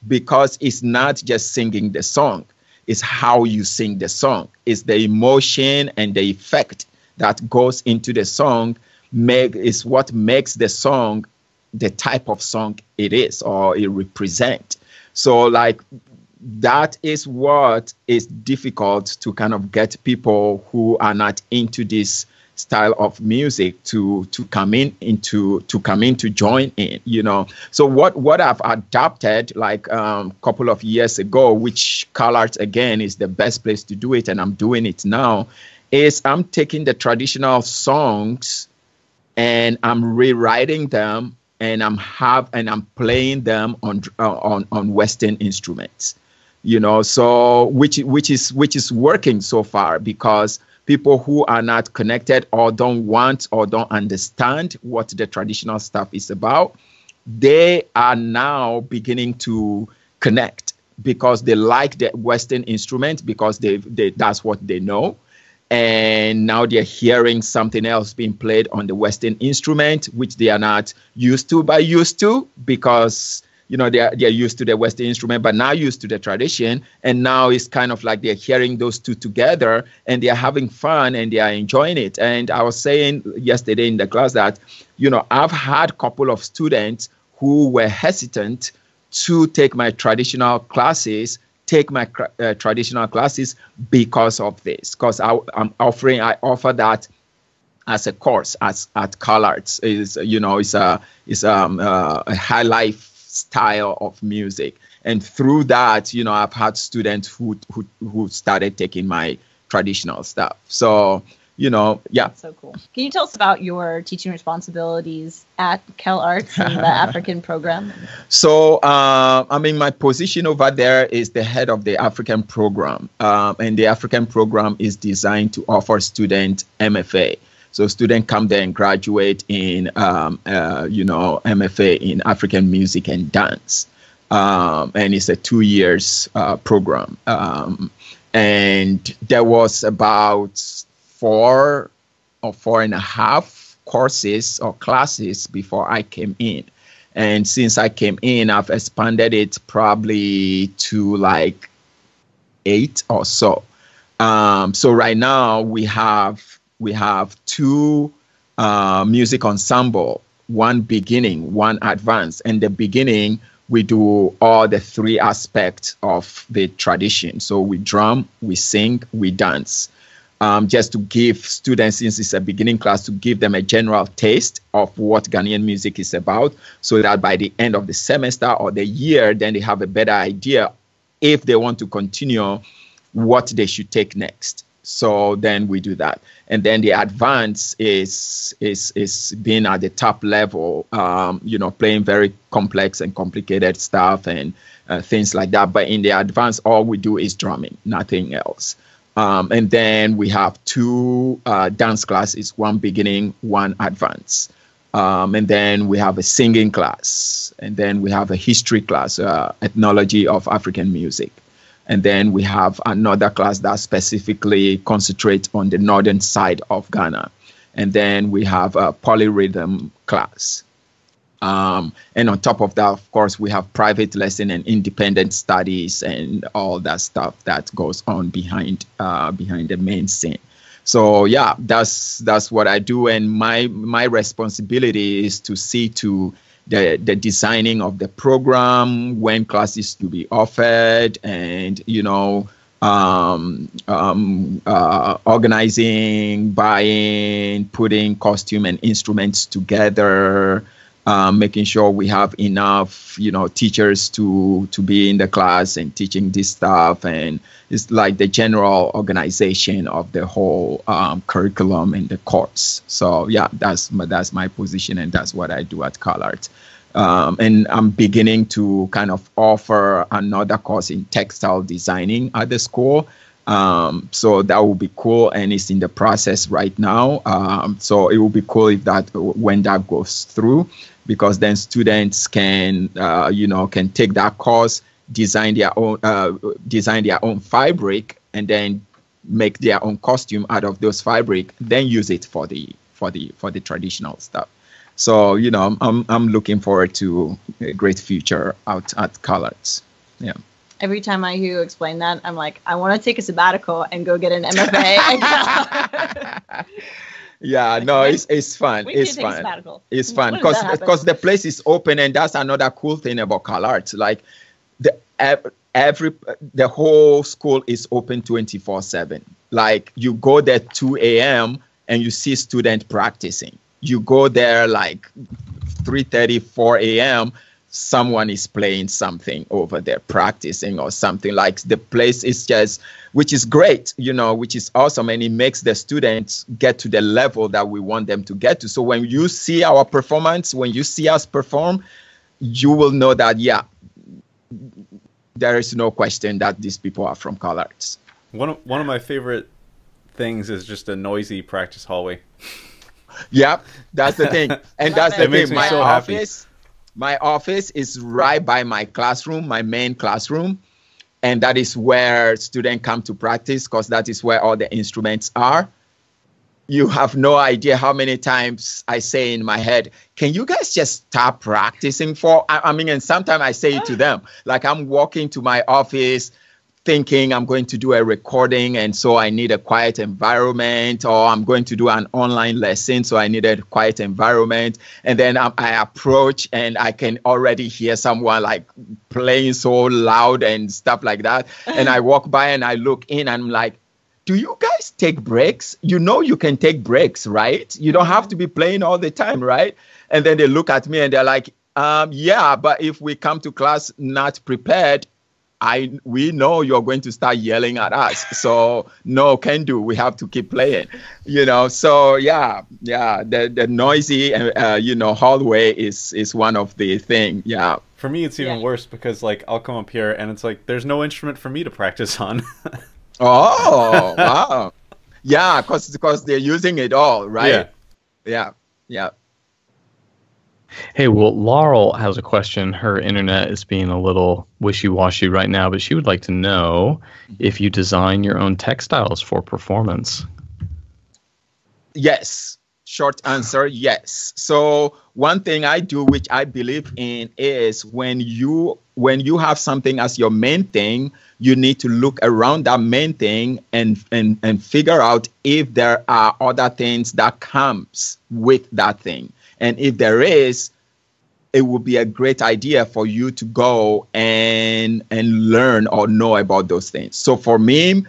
because it's not just singing the song is how you sing the song. It's the emotion and the effect that goes into the song make is what makes the song the type of song it is or it represents. So like that is what is difficult to kind of get people who are not into this style of music to to come in into to come in to join in you know? So what what i've adapted like a um, couple of years ago which CalArts again is the best place to do it and i'm doing it now is i'm taking the traditional songs and i'm rewriting them and i'm have and i'm playing them on uh, on on western instruments you know? So which which is which is working so far because people who are not connected or don't want or don't understand what the traditional stuff is about, they are now beginning to connect because they like the Western instrument because they, they that's what they know. And now they're hearing something else being played on the Western instrument, which they are not used to, but used to because you know they're they're used to the western instrument but now used to the tradition and now it's kind of like they're hearing those two together and they're having fun and they are enjoying it. And i was saying yesterday in the class that you know i've had a couple of students who were hesitant to take my traditional classes take my uh, traditional classes because of this because i'm offering i offer that as a course as at CalArts is you know it's a it's um, uh, a high life style of music. And through that, you know, I've had students who who who started taking my traditional stuff. So, you know, yeah. So cool. Can you tell us about your teaching responsibilities at CalArts and the (laughs) African program? So, uh, I mean, my position over there is the head of the African program, um, and the African program is designed to offer students MFA. So students come there and graduate in, um, uh, you know, MFA in African music and dance. Um, and it's a two years uh, program. Um, and there was about four or four and a half courses or classes before I came in. And since I came in, I've expanded it probably to like eight or so. Um, so right now we have we have two uh, music ensemble, one beginning, one advanced. And the beginning we do all the three aspects of the tradition. So we drum, we sing, we dance. Um, just to give students, since it's a beginning class, to give them a general taste of what Ghanaian music is about, so that by the end of the semester or the year, then they have a better idea if they want to continue what they should take next. So then we do that, and then the advance is is is being at the top level, um, you know, playing very complex and complicated stuff and uh, things like that. But in the advance, all we do is drumming, nothing else. Um, and then we have two uh, dance classes, one beginning, one advance. Um, and then we have a singing class, and then we have a history class, uh, ethnology of African music. And then we have another class that specifically concentrates on the northern side of Ghana. And then we have a polyrhythm class. Um, and on top of that, of course, we have private lesson and independent studies and all that stuff that goes on behind uh, behind the main scene. So yeah, that's that's what I do, and my my responsibility is to see to the the designing of the program, when classes to be offered, and you know um, um, uh, organizing, buying, putting costume and instruments together, um, making sure we have enough, you know, teachers to to be in the class and teaching this stuff, and it's like the general organization of the whole um, curriculum and the course. So yeah, that's my, that's my position, and that's what I do at CalArts. Um, and I'm beginning to kind of offer another course in textile designing at the school. Um, so that will be cool, and it's in the process right now. Um, so it will be cool if that when that goes through because then students can uh, you know can take that course design their own uh, design their own fabric and then make their own costume out of those fabric then use it for the for the for the traditional stuff. So you know i'm i'm looking forward to a great future out at CalArts yeah. Every time I hear you explain that, I'm like, I want to take a sabbatical and go get an MFA. (laughs) (laughs) yeah no it's it's fun it's fun. it's fun because because the place is open and that's another cool thing about CalArts like the every the whole school is open 24 7 like you go there 2 a.m and you see student practicing. You go there like 3 30 4 a.m someone is playing something over there practicing or something like the place is just which is great you know which is awesome and it makes the students get to the level that we want them to get to. So when you see our performance when you see us perform you will know that yeah there is no question that these people are from CalArts one of, one of my favorite things is just a noisy practice hallway. Yep that's the thing. (laughs) And that's the thing. my so office happy my office is right by my classroom, my main classroom. And that is where students come to practice because that is where all the instruments are. You have no idea how many times I say in my head, can you guys just stop practicing for? I, I mean, and sometimes I say it to them, like I'm walking to my office thinking I'm going to do a recording and so I need a quiet environment, or I'm going to do an online lesson, so I need a quiet environment. And then I, I approach and I can already hear someone like playing so loud and stuff like that. (laughs) and I walk by and I look in and I'm like, do you guys take breaks? You know you can take breaks, right? You don't have to be playing all the time, right? And then they look at me and they're like, um, yeah, but if we come to class not prepared, I we know you're going to start yelling at us. So no can do. We have to keep playing. You know. So yeah, yeah. The the noisy uh, you know hallway is is one of the thing. Yeah. For me, it's even yeah. worse because like I'll come up here and it's like there's no instrument for me to practice on. (laughs) oh wow. Yeah, because because they're using it all, right? Yeah. Yeah. Yeah. Hey, well, Laurel has a question. Her internet is being a little wishy washy right now, but she would like to know if you design your own textiles for performance. Yes. short answer yes so one thing i do which i believe in is when you when you have something as your main thing you need to look around that main thing and and and figure out if there are other things that comes with that thing and if there is it would be a great idea for you to go and and learn or know about those things so for me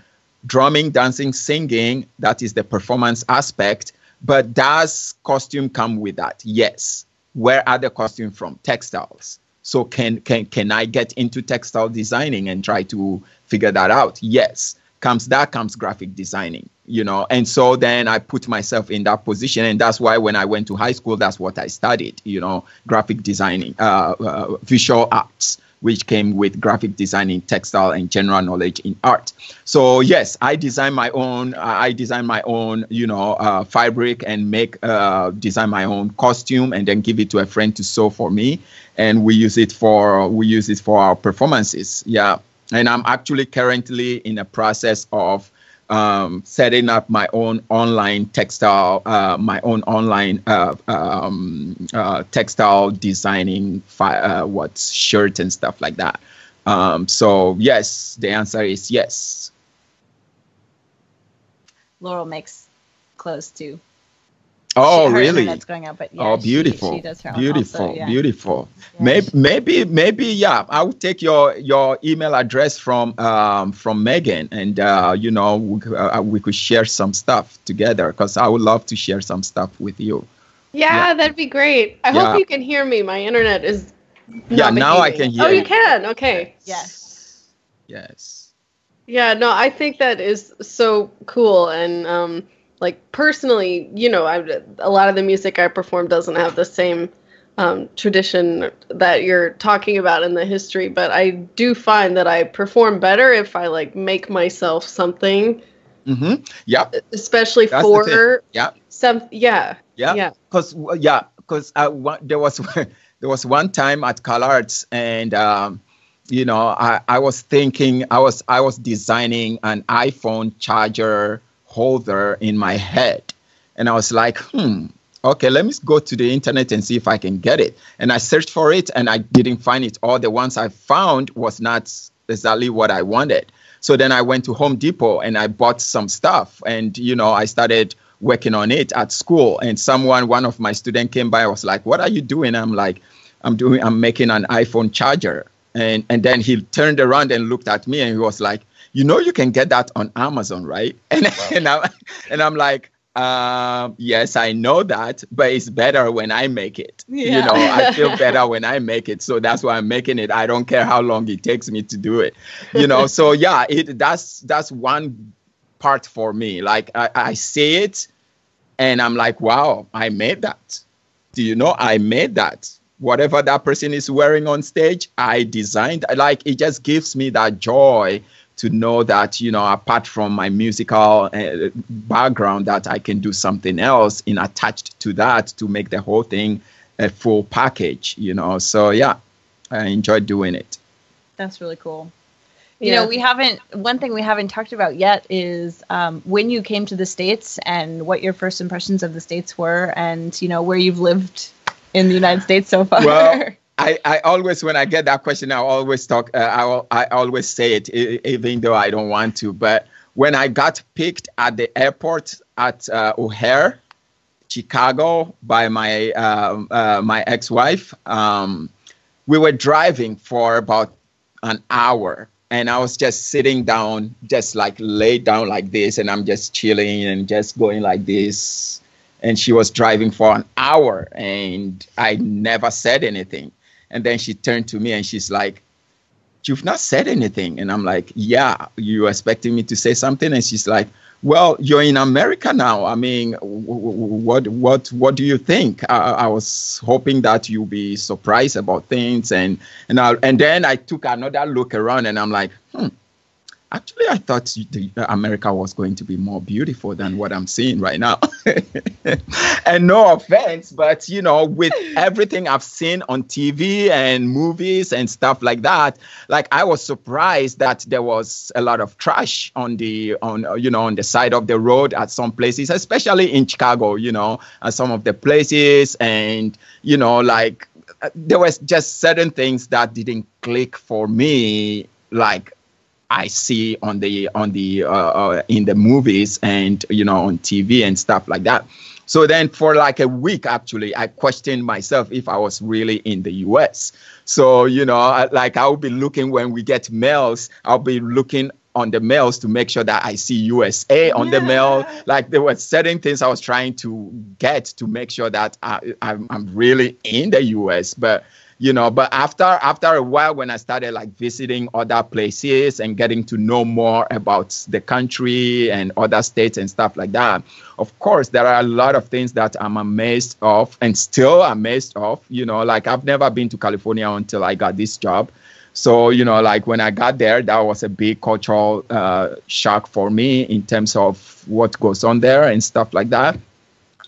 drumming dancing singing that is the performance aspect but does costume come with that? Yes. Where are the costume from? Textiles. So can can can I get into textile designing and try to figure that out? Yes. Comes that comes graphic designing, you know. And so then I put myself in that position, and that's why when I went to high school, that's what I studied, you know, graphic designing, uh, uh, visual arts which came with graphic designing, textile, and general knowledge in art. So yes, I design my own. I design my own, you know, uh, fabric and make uh, design my own costume, and then give it to a friend to sew for me, and we use it for we use it for our performances. Yeah, and I'm actually currently in a process of um, setting up my own online textile, uh, my own online uh, um, uh, textile designing, fi- uh, what shirt and stuff like that. Um, so yes, the answer is yes. Laurel makes clothes too. Oh, really? That's going out, but yeah, oh, beautiful, she, she does her beautiful, also, yeah. beautiful. Yeah. Maybe, maybe, maybe, yeah. I will take your your email address from um, from Megan, and uh, you know we, uh, we could share some stuff together because I would love to share some stuff with you. Yeah, Yeah. that'd be great. I Yeah. hope you can hear me. My internet is. Yeah, not now I can hear you. Oh, you you. can. Okay. Yes. Yes. Yeah, no, I think that is so cool. And um, like personally, you know, I a lot of the music I perform doesn't have the same um, tradition that you're talking about in the history, but I do find that I perform better if I like make myself something, Mm-hmm. Yep. especially That's for Yeah. some. Yeah, Yeah. yeah. Because yeah, because I there was (laughs) there was one time at CalArts and um, you know I, I was thinking I was I was designing an iPhone charger holder in my head, and I was like, hmm, okay, let me go to the internet and see if I can get it. And I searched for it and I didn't find it. All the ones I found was not exactly what I wanted. So then I went to Home Depot and I bought some stuff and you know I started working on it at school and someone one of my students came by was like what are you doing i'm like i'm doing i'm making an iphone charger and and then he turned around and looked at me and he was like you know you can get that on amazon right? (laughs) And and, I, and i'm like um, yes i know that but it's better when i make it. You know i feel better (laughs) when i make it. So that's why i'm making it. I don't care how long it takes me to do it. You know (laughs) so yeah it that's that's one part for me. Like i, I see it and i'm like wow i made that. Do you know i made that? Whatever that person is wearing on stage i designed like it just gives me that joy to know that you know apart from my musical uh, background that i can do something else in attached to that to make the whole thing a full package you know so yeah i enjoy doing it That's really cool. You Yeah. know, we haven't. One thing we haven't talked about yet is um, when you came to the states and what your first impressions of the states were, and you know where you've lived in the United States so far. Well, (laughs) I, I always when I get that question, I always talk. Uh, I I always say it, even though I don't want to. But when I got picked at the airport at uh, O'Hare, Chicago, by my um, uh, my ex-wife, um, we were driving for about an hour, and I was just sitting down, just like laid down like this, and I'm just chilling and just going like this and she was driving for an hour and I never said anything. And then she turned to me and she's like, You've not said anything. And I'm like, Yeah, you expecting me to say something? And she's like, Well, you're in America now. I mean, what what what do you think? I, I was hoping that you'll be surprised about things. And and I, and then I took another look around and I'm like, hmm, actually i thought the, uh, america was going to be more beautiful than what i'm seeing right now. (laughs) And no offense but you know with everything i've seen on tv and movies and stuff like that like i was surprised that there was a lot of trash on the on uh, you know on the side of the road at some places especially in chicago you know at some of the places. And you know like uh, there was just certain things that didn't click for me like I see on the on the uh, uh, in the movies and you know on TV and stuff like that. So then for like a week actually I questioned myself if I was really in the US. So you know like I'll be looking when we get mails I'll be looking on the mails to make sure that I see USA on yeah. the mail. Like there were certain things I was trying to get to make sure that I, I'm, I'm really in the US. But you know but after after a while when i started like visiting other places and getting to know more about the country and other states and stuff like that of course there are a lot of things that i'm amazed of and still amazed of you know like i've never been to california until i got this job. So you know like when i got there that was a big cultural uh, shock for me in terms of what goes on there and stuff like that.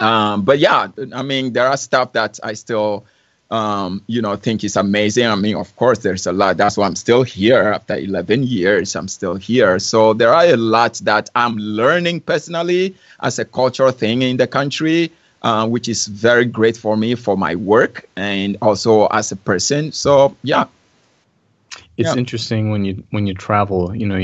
Um, but yeah i mean there are stuff that i still um, you know, think is amazing. I mean, of course, there's a lot. That's why I'm still here after 11 years. I'm still here. So there are a lot that I'm learning personally as a cultural thing in the country, uh, which is very great for me for my work and also as a person. So yeah, it's yeah. interesting when you when you travel you know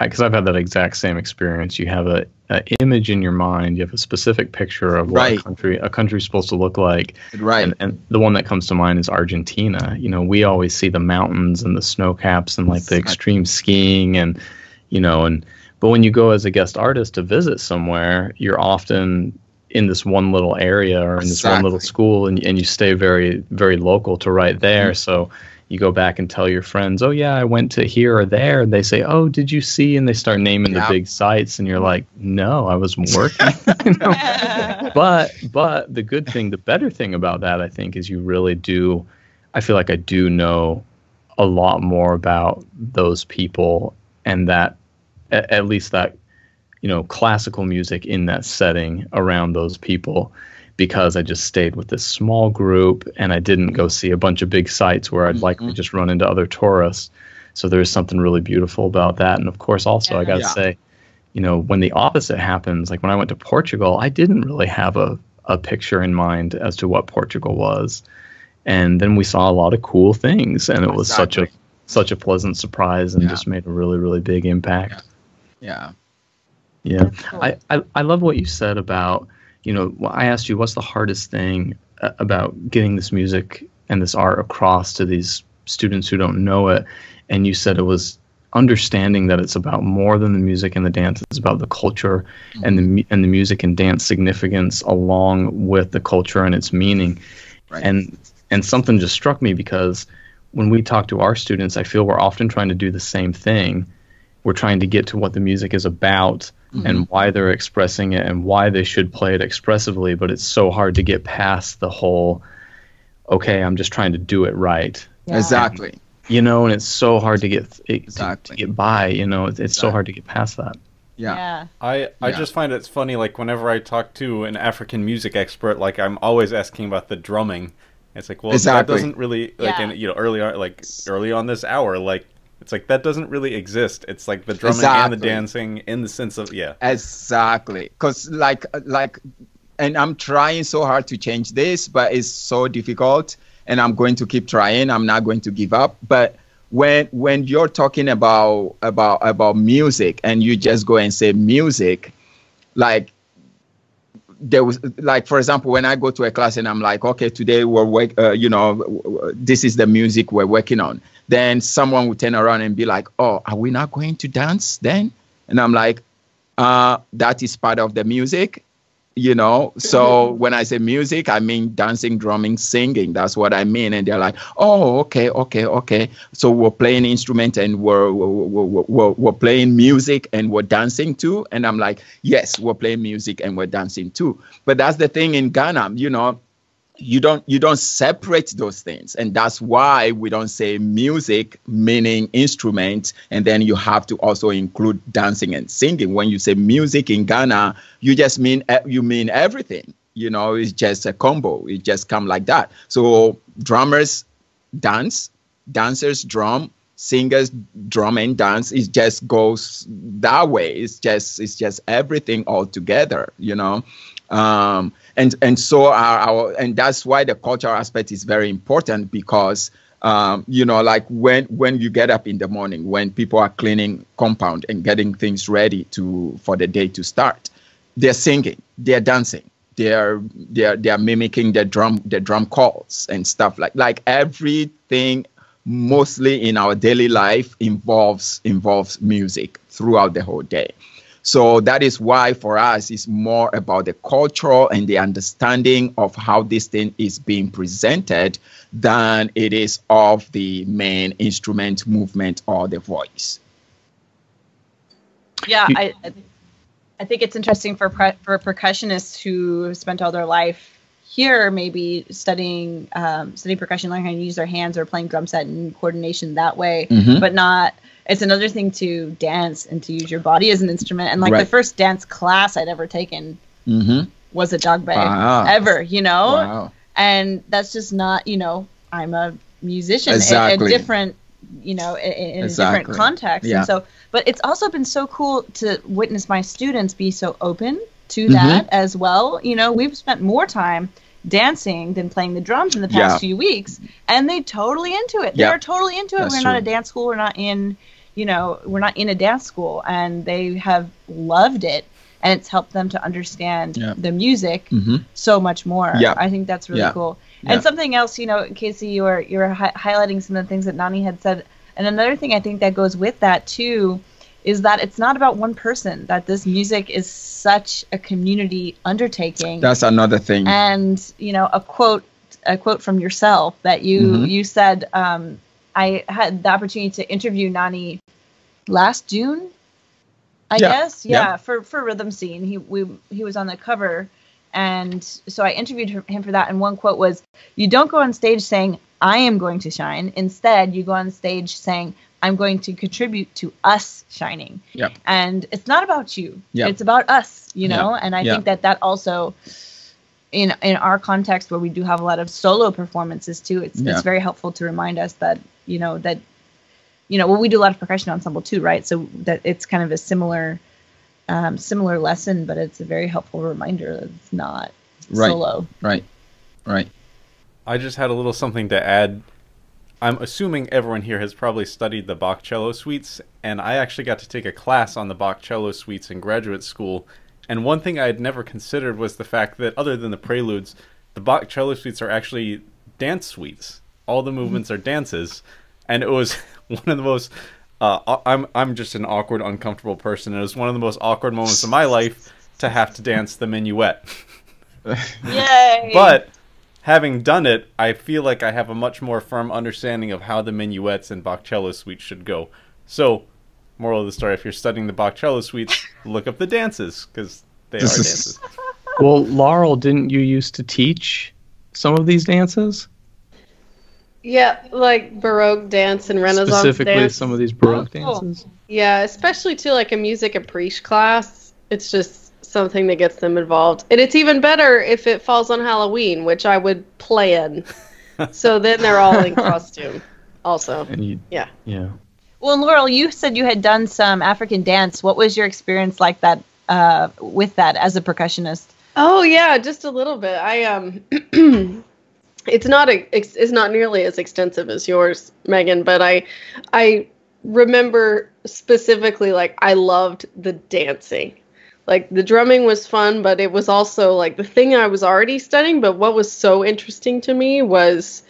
because i've had that exact same experience you have a, a, image in your mind you have a specific picture of what right. a country a country's supposed to look like right and, and, the one that comes to mind is argentina you know we always see the mountains and the snow caps and like the extreme skiing and you know and but when you go as a guest artist to visit somewhere you're often in this one little area or in this exactly. one little school and, and you stay very very local to right there mm-hmm. so you go back and tell your friends, "Oh yeah, I went to here or there," and they say, "Oh, did you see?" And they start naming the big sites, and you're like, "No, I was (laughs) working." (laughs) (laughs) but but the good thing, the better thing about that, I think, is you really do. I feel like I do know a lot more about those people, and that at, at least that you know classical music in that setting around those people because I just stayed with this small group and I didn't go see a bunch of big sites where I'd mm-hmm. likely just run into other tourists. So there's something really beautiful about that. And of course, also, yeah. I got to yeah. say, you know, when the opposite happens, like when I went to Portugal, I didn't really have a, a picture in mind as to what Portugal was. And then we saw a lot of cool things, and it was exactly. such a such a pleasant surprise, and yeah. just made a really really big impact. Yeah, yeah. Cool. I, I I love what you said about you know, I asked you what's the hardest thing uh, about getting this music and this art across to these students who don't know it, and you said it was understanding that it's about more than the music and the dance. It's about the culture mm-hmm. and the and the music and dance significance along with the culture and its meaning. Right. And and something just struck me because when we talk to our students, I feel we're often trying to do the same thing. We're trying to get to what the music is about mm-hmm. and why they're expressing it and why they should play it expressively, but it's so hard to get past the whole okay, I'm just trying to do it right. Yeah. Exactly. You know, and it's so hard to get exactly. to, to get by, you know, it's, it's exactly. so hard to get past that. Yeah. yeah. I I yeah. just find it's funny like whenever I talk to an African music expert like I'm always asking about the drumming. It's like, well, exactly. that doesn't really like yeah. in, you know early on like early on this hour like it's like that doesn't really exist. It's like the drumming exactly. and the dancing in the sense of yeah. Exactly, because like like, and I'm trying so hard to change this, but it's so difficult, and I'm going to keep trying. I'm not going to give up, but when when you're talking about about about music and you just go and say music like there was like for example when i go to a class and i'm like okay today we're work, uh, you know this is the music we're working on then someone would turn around and be like oh are we not going to dance then? And i'm like uh, that is part of the music you know. So mm-hmm. when i say music i mean dancing drumming singing. That's what i mean. And they're like oh okay okay okay. So we're playing instrument and we're we're, we're, we're playing music and we're dancing too. And i'm like yes we're playing music and we're dancing too. But that's the thing in ghana you know you don't you don't separate those things. And that's why we don't say music meaning instrument. And then you have to also include dancing and singing. When you say music in ghana you just mean you mean everything. You know it's just a combo. It just come like that. So drummers dance dancers drum singers drum and dance. It just goes that way. It's just it's just everything all together you know? Um, and and so our, our, and that's why the cultural aspect is very important because um, you know like when when you get up in the morning when people are cleaning compound and getting things ready to for the day to start they're singing they're dancing they're they're they're mimicking the drum the drum calls and stuff like like everything mostly in our daily life involves involves music throughout the whole day so that is why for us it's more about the cultural and the understanding of how this thing is being presented than it is of the main instrument movement or the voice. Yeah, I, I think it's interesting for for percussionists who spent all their life here, maybe studying um, studying percussion, learning how to use their hands or playing drum set and coordination that way, mm-hmm. but not it's another thing to dance and to use your body as an instrument. And like right. the first dance class I'd ever taken mm-hmm. was Adzogbo. ever, you know? Wow. And that's just not, you know, I'm a musician exactly. in a different, you know, in, in exactly. a different context. Yeah. And so, but it's also been so cool to witness my students be so open to mm-hmm. that as well. You know, we've spent more time dancing than playing the drums in the past yeah. few weeks, and they totally into it. They're totally into it. That's we're true. not a dance school. We're not in you know, we're not in a dance school, and they have loved it, and it's helped them to understand yeah. the music mm-hmm. so much more. Yeah. I think that's really yeah. cool. And something else, you know, Casey, you were you were hi- highlighting some of the things that Nani had said, and another thing I think that goes with that too is that it's not about one person that this music is such a community undertaking that's another thing and you know a quote a quote from yourself that you mm-hmm. you said um, I had the opportunity to interview Nani last June, I yeah. guess. Yeah, yeah, for for Rhythm Scene. He we he was on the cover, and so I interviewed him for that. And one quote was, "You don't go on stage saying I am going to shine. Instead, you go on stage saying." I'm going to contribute to us shining. Yep. And it's not about you. Yep. It's about us, you know? Yep. And I yep. think that that also in in our context where we do have a lot of solo performances too, it's yeah. it's very helpful to remind us that you know that you know well we do a lot of percussion ensemble too right? So that it's kind of a similar um, similar lesson but it's a very helpful reminder that it's not right. solo. Right. Right. I just had a little something to add. I'm assuming everyone here has probably studied the bach cello suites and i actually got to take a class on the bach cello suites in graduate school. And one thing i had never considered was the fact that other than the preludes the bach cello suites are actually dance suites all the movements are dances, and it was (laughs) one of the most. Uh, I'm I'm just an awkward, uncomfortable person. It was one of the most awkward moments of my life to have to dance the minuet. (laughs) Yay! But having done it, I feel like I have a much more firm understanding of how the minuets and Bach cello suites should go. So, moral of the story: if you're studying the Bach cello suites, (laughs) look up the dances because they are dances. Well, Laurel, didn't you used to teach some of these dances? Yeah, like Baroque dance and Renaissance Specifically, dance. some of these Baroque oh, dances. Yeah, especially to like a music appreciation class. It's just something that gets them involved, and it's even better if it falls on Halloween, which I would plan. (laughs) so then they're all in costume, also. You, yeah. Yeah. Well, Laurel, you said you had done some African dance. What was your experience like that uh, with that as a percussionist? Oh yeah, just a little bit. I um (clears throat) it's not a, it's not nearly as extensive as yours, Megan, but I I remember specifically like I loved the dancing. Like the drumming was fun, but it was also like the thing I was already studying, but what was so interesting to me was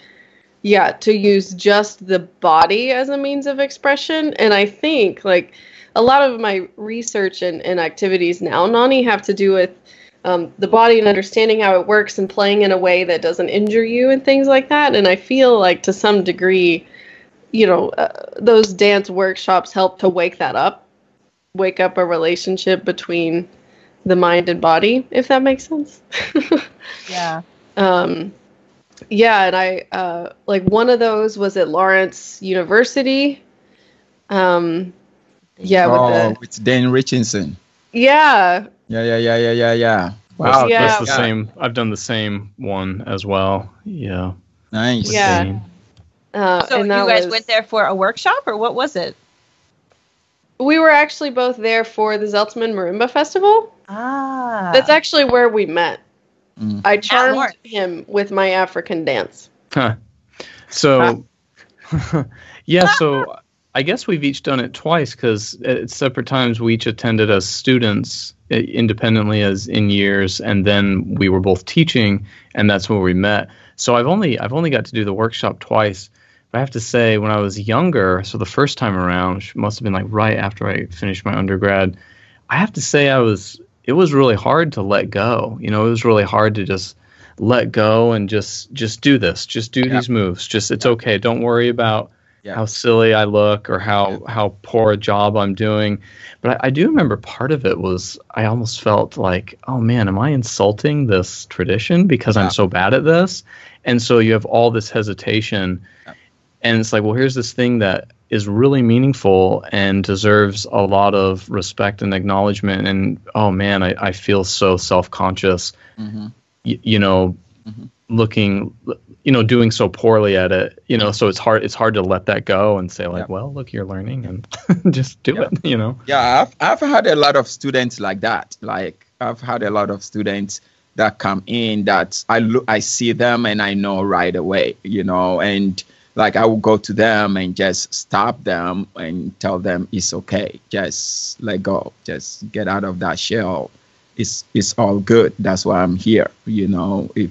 yeah, to use just the body as a means of expression. And I think like a lot of my research and, and activities now, Nani, have to do with um, the body and understanding how it works and playing in a way that doesn't injure you and things like that. And I feel like to some degree, you know, uh, those dance workshops help to wake that up, wake up a relationship between the mind and body, if that makes sense. (laughs) yeah. Um, yeah, and I uh, like one of those was at Lawrence University. Um, yeah, oh, with the with Dane Richeson. yeah, Yeah, yeah, yeah, yeah, yeah, yeah. That's, Wow, Yeah. that's the yeah. same. I've done the same one as well. Yeah. Nice. Yeah. Uh, So and you guys was- went there for a workshop or what was it? We were actually both there for the Zeltzman Marimba Festival. Ah. That's actually where we met. Mm. I charmed him with my African dance. Huh. So, (laughs) yeah. So (laughs) I guess we've each done it twice because at separate times we each attended as students independently as in years, and then we were both teaching, and that's where we met. So I've only I've only got to do the workshop twice. But I have to say, when I was younger, so the first time around, which must have been like right after I finished my undergrad, I have to say I was it was really hard to let go. You know, it was really hard to just let go and just just do this. Just do Yeah. these moves. Just it's okay. Don't worry about Yeah. how silly I look or how how poor a job I'm doing. But I, I do remember part of it was I almost felt like, oh man, am I insulting this tradition because Yeah. I'm so bad at this? And so you have all this hesitation. Yeah. And it's like, well, here's this thing that is really meaningful and deserves a lot of respect and acknowledgement. And oh man, I, I feel so self conscious, hmm y- you know, Mhm. Looking, you know, doing so poorly at it, you know, so it's hard, it's hard to let that go and say like, Yeah. well, look, you're learning and (laughs) just do Yeah. it, you know? Yeah, I've I've had a lot of students like that. Like I've had a lot of students that come in that I look I see them and I know right away, you know, and like I will go to them and just stop them and tell them it's okay. Just let go. Just get out of that shell. It's it's all good. That's why I'm here. You know, if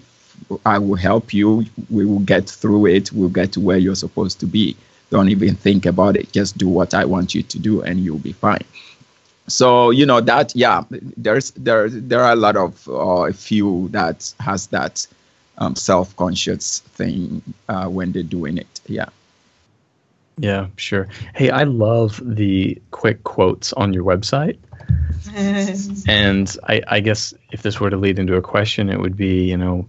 I will help you, we will get through it. We'll get to where you're supposed to be. Don't even think about it. Just do what I want you to do and you'll be fine so you know that yeah there's there there are a lot of uh, a few that has that um, self-conscious thing uh, when they're doing it yeah Yeah, sure. Hey, I love the quick quotes on your website. (laughs) And I, I guess if this were to lead into a question, it would be, you know,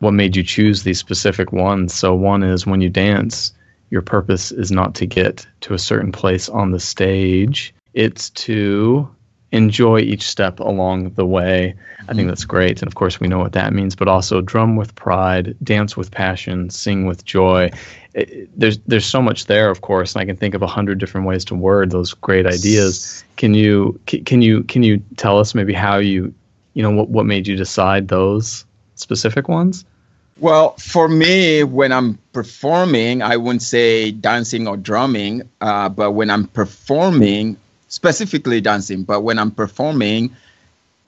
what made you choose these specific ones? So, one is when you dance, your purpose is not to get to a certain place on the stage, it's to enjoy each step along the way. I think that's great. And of course, we know what that means, but also drum with pride, dance with passion, sing with joy. It- there's there's so much there, of course, and I can think of a hundred different ways to word those great ideas. Can you can you can you tell us maybe how you you know what what made you decide those specific ones? Well, for me, when I'm performing, I wouldn't say dancing or drumming, uh, but when I'm performing, specifically dancing, but when I'm performing,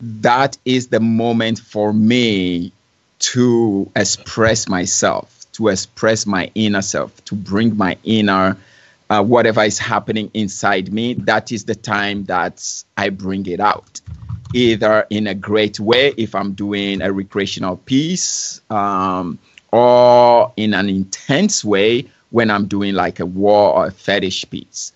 that is the moment for me to express myself, to express my inner self, to bring my inner, uh, whatever is happening inside me. That is the time that I bring it out either in a great way if I'm doing a recreational piece, um, or in an intense way when I'm doing like a war or a fetish piece.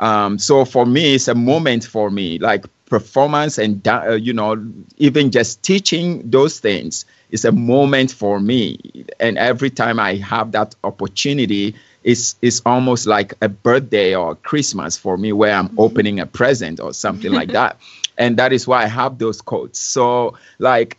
Um, so for me, it's a moment for me, like performance and uh, you know even just teaching those things is a moment for me. And every time I have that opportunity, it's it's almost like a birthday or Christmas for me, where I'm opening a present or something like (laughs) that. And that is why I have those codes. So like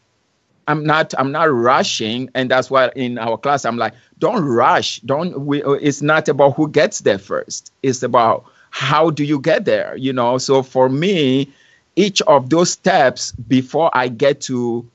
I'm not I'm not rushing, and that's why in our class I'm like, don't rush. Don't we? It's not about who gets there first. It's about how do you get there. You know. So for me, each of those steps before I get to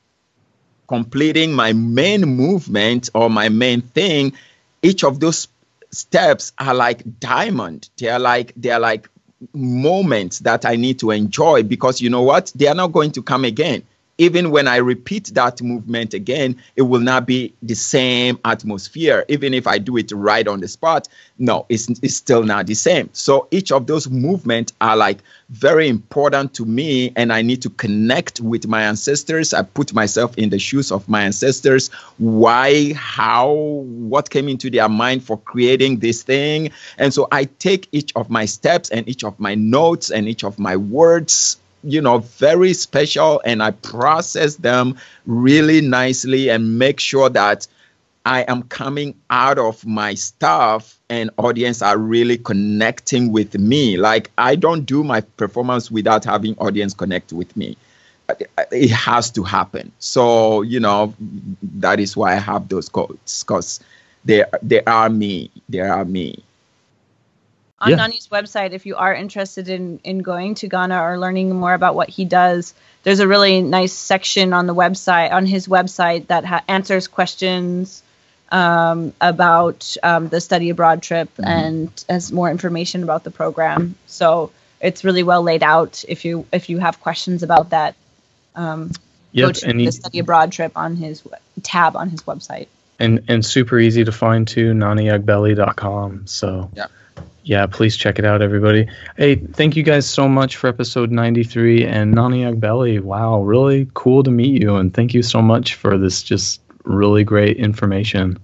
completing my main movement or my main thing, each of those steps are like diamond. They are like they are like moments that I need to enjoy because you know what? They are not going to come again. Even when I repeat that movement again, it will not be the same atmosphere. Even if I do it right on the spot, no, it's, it's still not the same. So each of those movements are like very important to me, and I need to connect with my ancestors. I put myself in the shoes of my ancestors. Why, how, what came into their mind for creating this thing? And so I take each of my steps and each of my notes and each of my words you know, very special and I process them really nicely and make sure that I am coming out of my stuff and audience are really connecting with me. Like I don't do my performance without having audience connect with me. It has to happen. So, you know, that is why I have those codes because they they are me. They are me on yeah. Nani's website, if you are interested in in going to Ghana or learning more about what he does, there's a really nice section on the website on his website that ha- answers questions um, about um, the study abroad trip mm-hmm. and has more information about the program. So it's really well laid out. If you if you have questions about that, um, yep, go to the study abroad trip on his tab on his website. And and super easy to find too, naniagbeli.com. So yeah yeah, please check it out, everybody. Hey, thank you guys so much for episode 93. And Nani Agbeli, wow, really cool to meet you. And thank you so much for this just really great information.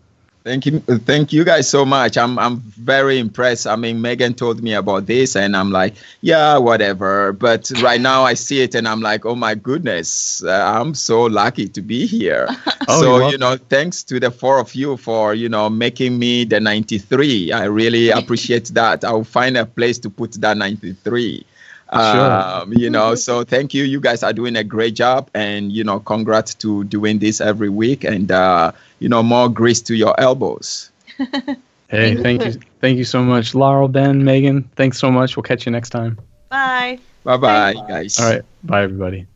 Thank you, thank you guys so much. I'm I'm very impressed. I mean, Megan told me about this, and I'm like, yeah, whatever. But right now, I see it, and I'm like, oh my goodness, uh, I'm so lucky to be here. (laughs) oh, so you know, thanks to the four of you for you know making me the 93. I really appreciate that. I'll find a place to put that 93. Sure. Um, you know, so thank you. You guys are doing a great job, and you know, congrats to doing this every week, and uh, you know, more grease to your elbows. (laughs) hey, thank you, thank you so much, Laurel, Ben, Megan. Thanks so much. We'll catch you next time. Bye. Bye, bye, guys. All right, bye, everybody.